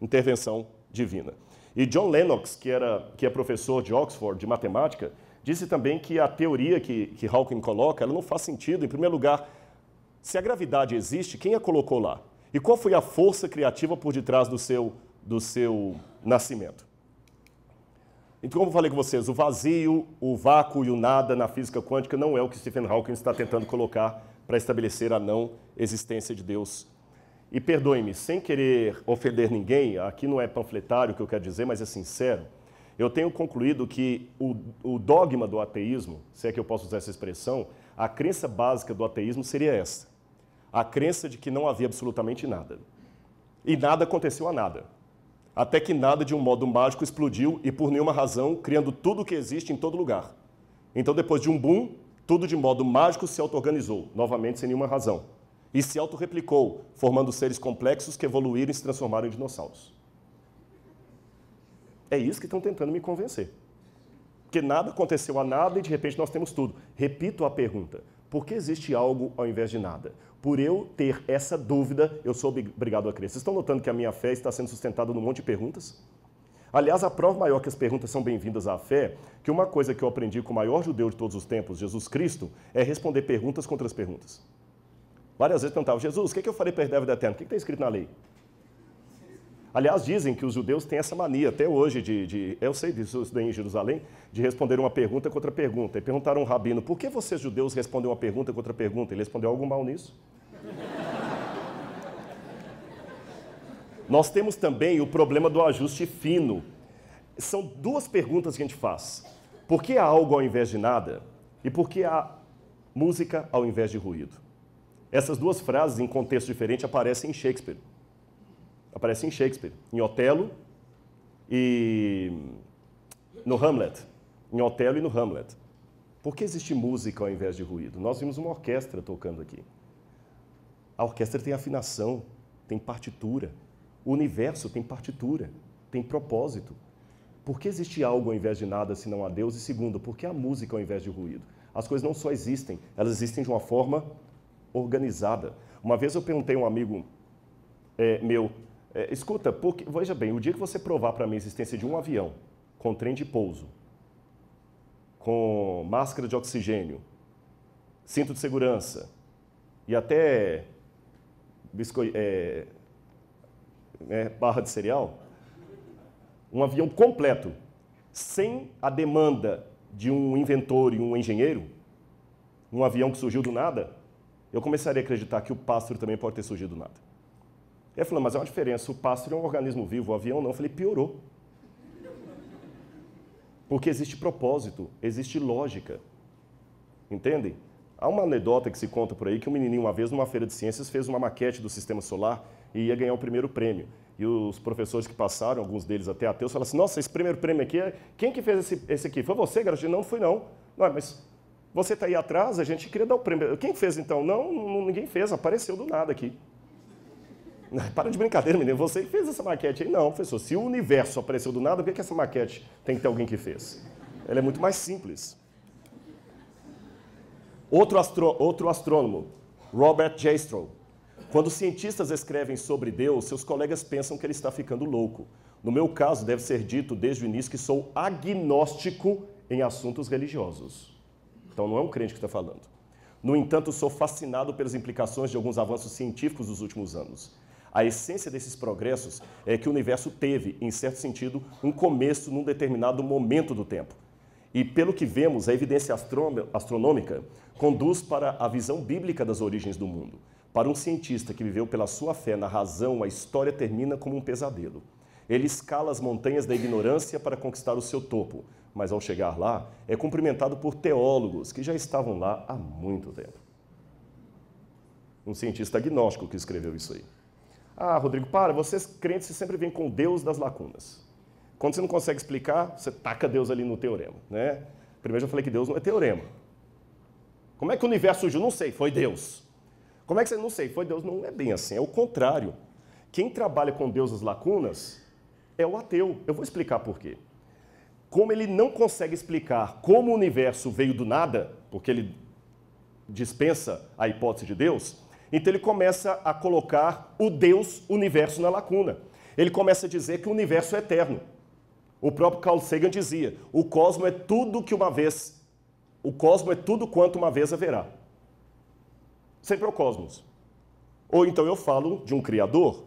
intervenção divina. E John Lennox, que, era, que é professor de Oxford de matemática, disse também que a teoria que, que Hawking coloca ela não faz sentido. Em primeiro lugar, se a gravidade existe, quem a colocou lá? E qual foi a força criativa por detrás do seu, do seu nascimento? Então, como eu falei com vocês, o vazio, o vácuo e o nada na física quântica não é o que Stephen Hawking está tentando colocar para estabelecer a não existência de Deus e perdoe-me, sem querer ofender ninguém, aqui não é panfletário o que eu quero dizer, mas é sincero. Eu tenho concluído que o, o, dogma do ateísmo, se é que eu posso usar essa expressão, a crença básica do ateísmo seria essa: a crença de que não havia absolutamente nada. E nada aconteceu a nada. Até que nada, de um modo mágico, explodiu e, por nenhuma razão, criando tudo o que existe em todo lugar. Então, depois de um boom, tudo de modo mágico se auto-organizou, novamente sem nenhuma razão e se autorreplicou, formando seres complexos que evoluíram e se transformaram em dinossauros. É isso que estão tentando me convencer. Que nada aconteceu a nada e de repente nós temos tudo. Repito a pergunta: por que existe algo ao invés de nada? Por eu ter essa dúvida, eu sou obrigado a crer. Vocês estão notando que a minha fé está sendo sustentada num monte de perguntas? Aliás, a prova maior que as perguntas são bem-vindas à fé, que uma coisa que eu aprendi com o maior judeu de todos os tempos, Jesus Cristo, é responder perguntas contra as perguntas. Várias vezes perguntavam, Jesus, o que, é que eu farei para herdar a vida eterna? O que está escrito na lei? Aliás, dizem que os judeus têm essa mania, até hoje, de, de eu sei disso, em Jerusalém, de responder uma pergunta contra pergunta. E perguntaram a um rabino, por que vocês judeus respondem uma pergunta contra pergunta? Ele respondeu algo mal nisso. Nós temos também o problema do ajuste fino. São duas perguntas que a gente faz. Por que há algo ao invés de nada? E por que há música ao invés de ruído? Essas duas frases, em contexto diferente, aparecem em Shakespeare. Aparecem em Shakespeare, em Otelo e no Hamlet. Em Otelo e no Hamlet. Por que existe música ao invés de ruído? Nós vimos uma orquestra tocando aqui. A orquestra tem afinação, tem partitura. O universo tem partitura, tem propósito. Por que existe algo ao invés de nada se não há Deus? E segundo, por que a música ao invés de ruído? As coisas não só existem, elas existem de uma forma organizada. Uma vez eu perguntei a um amigo é, meu, é, escuta, porque, veja bem, o dia que você provar para mim a existência de um avião com trem de pouso, com máscara de oxigênio, cinto de segurança e até bisco... é, é, barra de cereal, um avião completo, sem a demanda de um inventor e um engenheiro, um avião que surgiu do nada, eu começaria a acreditar que o pássaro também pode ter surgido do nada. Ele falou, mas é uma diferença, o pássaro é um organismo vivo, o avião não. Eu falei, piorou. Porque existe propósito, existe lógica. Entendem? Há uma anedota que se conta por aí que um menininho, uma vez numa feira de ciências, fez uma maquete do sistema solar e ia ganhar o primeiro prêmio. E os professores que passaram, alguns deles até ateus, falaram assim, nossa, esse primeiro prêmio aqui, é... quem que fez esse, esse aqui? Foi você, garoto? Não, fui não. Não, mas você está aí atrás, a gente queria dar o prêmio. Quem fez então? Não, ninguém fez, apareceu do nada aqui. Para de brincadeira, menino. Você que fez essa maquete aí? Não, professor. Se o universo apareceu do nada, por que, essa maquete tem que ter alguém que fez? Ela é muito mais simples. Outro, astro, outro astrônomo, Robert J. Stroh. Quando cientistas escrevem sobre Deus, seus colegas pensam que ele está ficando louco. No meu caso, deve ser dito desde o início que sou agnóstico em assuntos religiosos. Então não é um crente que está falando. No entanto, sou fascinado pelas implicações de alguns avanços científicos dos últimos anos. A essência desses progressos é que o universo teve, em certo sentido, um começo num determinado momento do tempo. E pelo que vemos, a evidência astronômica conduz para a visão bíblica das origens do mundo. Para um cientista que viveu pela sua fé na razão, a história termina como um pesadelo. Ele escala as montanhas da ignorância para conquistar o seu topo, mas ao chegar lá, é cumprimentado por teólogos que já estavam lá há muito tempo. Um cientista agnóstico que escreveu isso aí. Ah, Rodrigo, para, vocês crentes sempre vêm com Deus das lacunas. Quando você não consegue explicar, você taca Deus ali no teorema, né? Primeiro eu falei que Deus não é teorema. Como é que o universo surgiu? Não sei, foi Deus. Como é que você não sei? Foi Deus? Não é bem assim, é o contrário. Quem trabalha com Deus das lacunas é o ateu. Eu vou explicar por quê. Como ele não consegue explicar como o universo veio do nada, porque ele dispensa a hipótese de Deus, então ele começa a colocar o Deus universo na lacuna. Ele começa a dizer que o universo é eterno. O próprio Carl Sagan dizia: o cosmo é tudo que uma vez, o cosmo é tudo quanto uma vez haverá. Sempre é o cosmos. Ou então eu falo de um criador.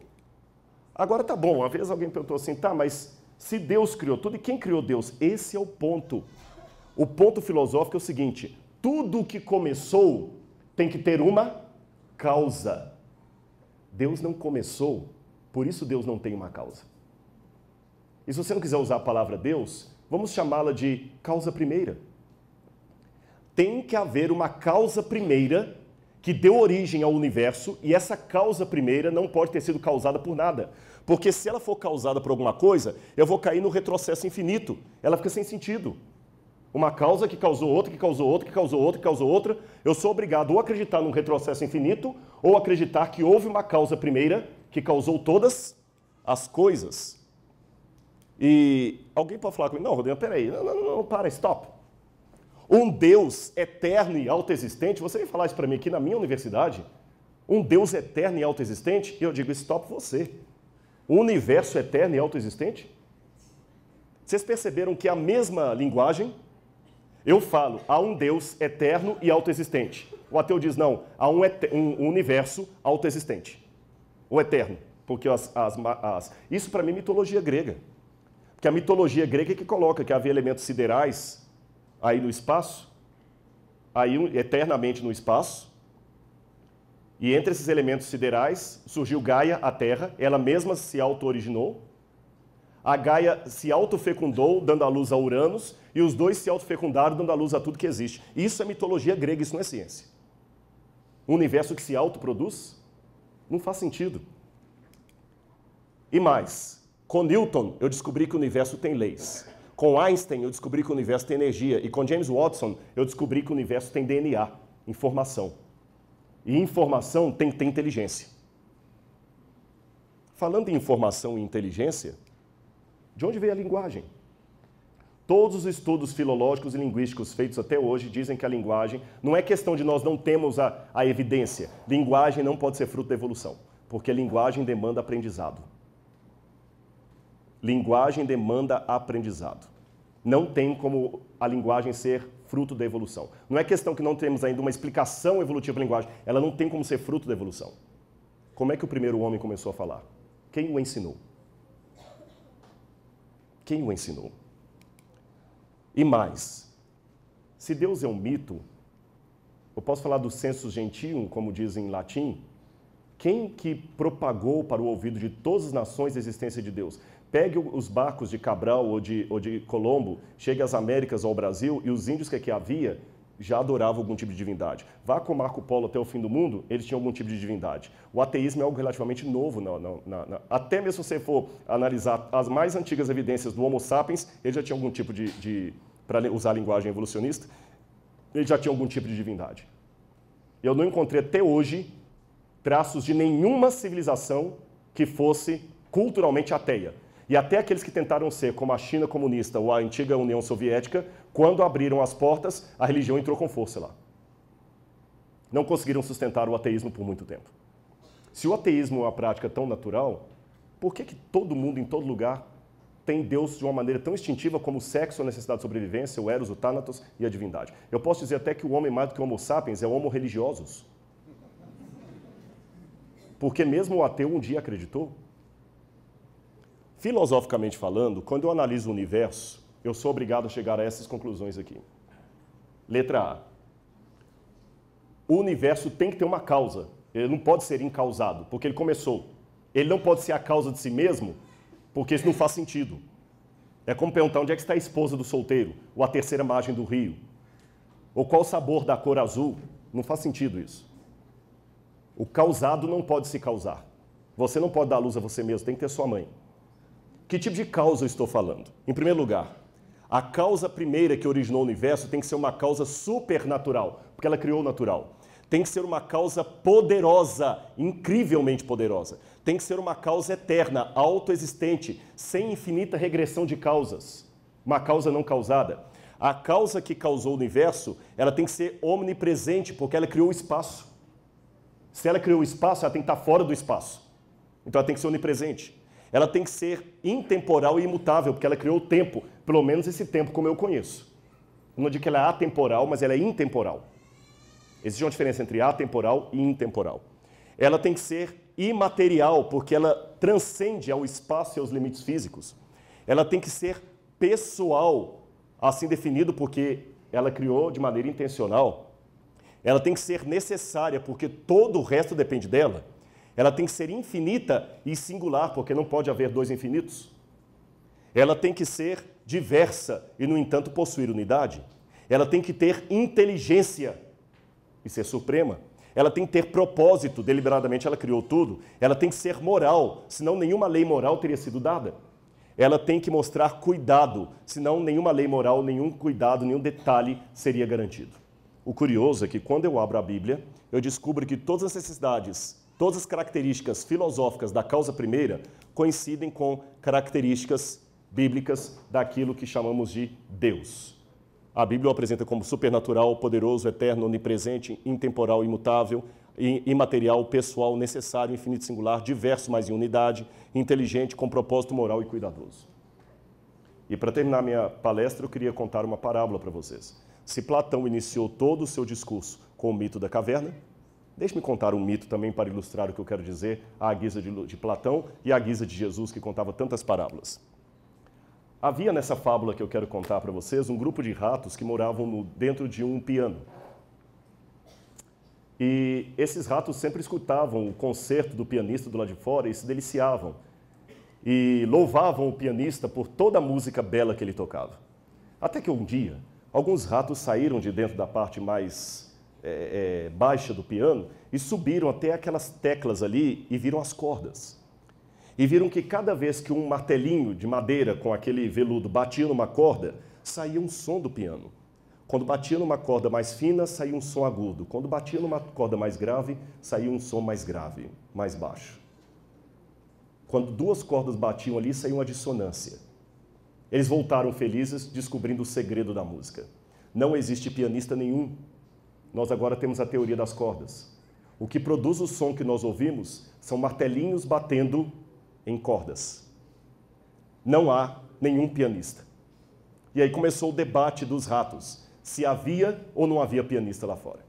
Agora tá bom, uma vez alguém perguntou assim, tá, mas se Deus criou tudo, e quem criou Deus? Esse é o ponto. O ponto filosófico é o seguinte: tudo que começou tem que ter uma causa. Deus não começou, por isso Deus não tem uma causa. E se você não quiser usar a palavra Deus, vamos chamá-la de causa primeira. Tem que haver uma causa primeira que deu origem ao universo e essa causa primeira não pode ter sido causada por nada. Porque se ela for causada por alguma coisa, eu vou cair no retrocesso infinito. Ela fica sem sentido. Uma causa que causou outra, que causou outra, que causou outra, que causou outra. Eu sou obrigado ou a acreditar num retrocesso infinito ou acreditar que houve uma causa primeira que causou todas as coisas. E alguém pode falar comigo, não, Rodrigo, peraí, não, não, não, para, stop. Um Deus eterno e autoexistente, você vem falar isso para mim aqui na minha universidade? Um Deus eterno e autoexistente? E eu digo, stop você. Um universo eterno e autoexistente? Vocês perceberam que a mesma linguagem, eu falo, há um Deus eterno e autoexistente. O ateu diz, não, há um, um universo autoexistente. O eterno. Porque as, as, as... isso para mim é mitologia grega. Porque a mitologia grega é que coloca que havia elementos siderais aí no espaço, aí eternamente no espaço, e entre esses elementos siderais surgiu Gaia, a Terra, ela mesma se auto-originou. A Gaia se autofecundou, dando a luz a Uranus, e os dois se autofecundaram, dando a luz a tudo que existe. Isso é mitologia grega, isso não é ciência. Um universo que se autoproduz não faz sentido. E mais, com Newton, eu descobri que o universo tem leis. Com Einstein, eu descobri que o universo tem energia. E com James Watson, eu descobri que o universo tem DNA, informação. E informação tem que ter inteligência. Falando em informação e inteligência, de onde veio a linguagem? Todos os estudos filológicos e linguísticos feitos até hoje dizem que a linguagem não é questão de nós não temos a, a evidência. Linguagem não pode ser fruto da evolução, porque linguagem demanda aprendizado. Linguagem demanda aprendizado. Não tem como a linguagem ser fruto da evolução. Não é questão que não temos ainda uma explicação evolutiva para a linguagem, ela não tem como ser fruto da evolução. Como é que o primeiro homem começou a falar? Quem o ensinou? Quem o ensinou? E mais, se Deus é um mito, eu posso falar do sensus gentium, como diz em latim, quem que propagou para o ouvido de todas as nações a existência de Deus? Pegue os barcos de Cabral ou de, ou de Colombo, chegue às Américas ou ao Brasil e os índios que aqui havia já adoravam algum tipo de divindade. Vá com Marco Polo até o fim do mundo, eles tinham algum tipo de divindade. O ateísmo é algo relativamente novo. Na, na, na, até mesmo se você for analisar as mais antigas evidências do Homo sapiens, ele já tinha algum tipo de, de para usar a linguagem evolucionista, ele já tinha algum tipo de divindade. Eu não encontrei até hoje traços de nenhuma civilização que fosse culturalmente ateia. E até aqueles que tentaram ser, como a China comunista ou a antiga União Soviética, quando abriram as portas, a religião entrou com força lá. Não conseguiram sustentar o ateísmo por muito tempo. Se o ateísmo é uma prática tão natural, por que, que todo mundo, em todo lugar, tem Deus de uma maneira tão instintiva como o sexo, a necessidade de sobrevivência, o eros, o thanatos e a divindade? Eu posso dizer até que o homem, mais do que o homo sapiens, é o homo religiosos. Porque mesmo o ateu um dia acreditou. Filosoficamente falando, quando eu analiso o universo, eu sou obrigado a chegar a essas conclusões aqui. Letra A. O universo tem que ter uma causa. Ele não pode ser incausado, porque ele começou. Ele não pode ser a causa de si mesmo, porque isso não faz sentido. É como perguntar onde é que está a esposa do solteiro, ou a terceira margem do rio, ou qual o sabor da cor azul. Não faz sentido isso. O causado não pode se causar. Você não pode dar luz a você mesmo, tem que ter sua mãe. Que tipo de causa eu estou falando? Em primeiro lugar, a causa primeira que originou o universo tem que ser uma causa supernatural, porque ela criou o natural. Tem que ser uma causa poderosa, incrivelmente poderosa. Tem que ser uma causa eterna, autoexistente, sem infinita regressão de causas. Uma causa não causada. A causa que causou o universo, ela tem que ser omnipresente, porque ela criou o espaço. Se ela criou o espaço, ela tem que estar fora do espaço. Então ela tem que ser onipresente. Ela tem que ser intemporal e imutável, porque ela criou o tempo, pelo menos esse tempo como eu conheço. Eu não digo que ela é atemporal, mas ela é intemporal. Existe uma diferença entre atemporal e intemporal. Ela tem que ser imaterial, porque ela transcende ao espaço e aos limites físicos. Ela tem que ser pessoal, assim definido porque ela criou de maneira intencional. Ela tem que ser necessária, porque todo o resto depende dela. Ela tem que ser infinita e singular, porque não pode haver dois infinitos. Ela tem que ser diversa e, no entanto, possuir unidade. Ela tem que ter inteligência, e ser suprema. Ela tem que ter propósito, deliberadamente ela criou tudo. Ela tem que ser moral, senão nenhuma lei moral teria sido dada. Ela tem que mostrar cuidado, senão nenhuma lei moral, nenhum cuidado, nenhum detalhe seria garantido. O curioso é que quando eu abro a Bíblia, eu descubro que todas as necessidades, todas as características filosóficas da causa primeira coincidem com características bíblicas daquilo que chamamos de Deus. A Bíblia o apresenta como supernatural, poderoso, eterno, onipresente, intemporal, imutável, imaterial, pessoal, necessário, infinito singular, diverso, mas em unidade, inteligente, com propósito moral e cuidadoso. E para terminar minha palestra, eu queria contar uma parábola para vocês. Se Platão iniciou todo o seu discurso com o mito da caverna, deixe-me contar um mito também para ilustrar o que eu quero dizer à guisa de, Platão e à guisa de Jesus, que contava tantas parábolas. Havia nessa fábula que eu quero contar para vocês um grupo de ratos que moravam no, dentro de um piano. E esses ratos sempre escutavam o concerto do pianista do lado de fora e se deliciavam. E louvavam o pianista por toda a música bela que ele tocava. Até que um dia, alguns ratos saíram de dentro da parte mais é, é, baixa do piano e subiram até aquelas teclas ali e viram as cordas e viram que cada vez que um martelinho de madeira com aquele veludo batia numa corda, saía um som do piano. Quando batia numa corda mais fina, saía um som agudo. Quando batia numa corda mais grave, saía um som mais grave, mais baixo. Quando duas cordas batiam ali, saía uma dissonância. Eles voltaram felizes, descobrindo o segredo da música. Não existe pianista nenhum. Nós agora temos a teoria das cordas. O que produz o som que nós ouvimos são martelinhos batendo em cordas. Não há nenhum pianista. E aí começou o debate dos ratos, se havia ou não havia pianista lá fora.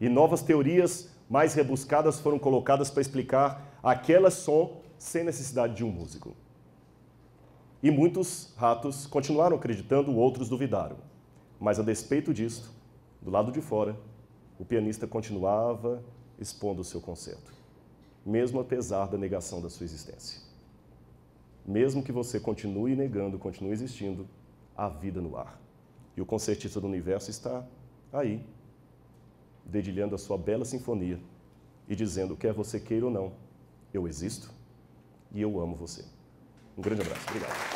E novas teorias mais rebuscadas foram colocadas para explicar aquele som sem necessidade de um músico. E muitos ratos continuaram acreditando, outros duvidaram. Mas a despeito disto, do lado de fora, o pianista continuava expondo o seu concerto, mesmo apesar da negação da sua existência mesmo que você continue negando, continue existindo, há vida no ar. E o concertista do universo está aí, dedilhando a sua bela sinfonia e dizendo, quer você queira ou não, eu existo e eu amo você. Um grande abraço. Obrigado.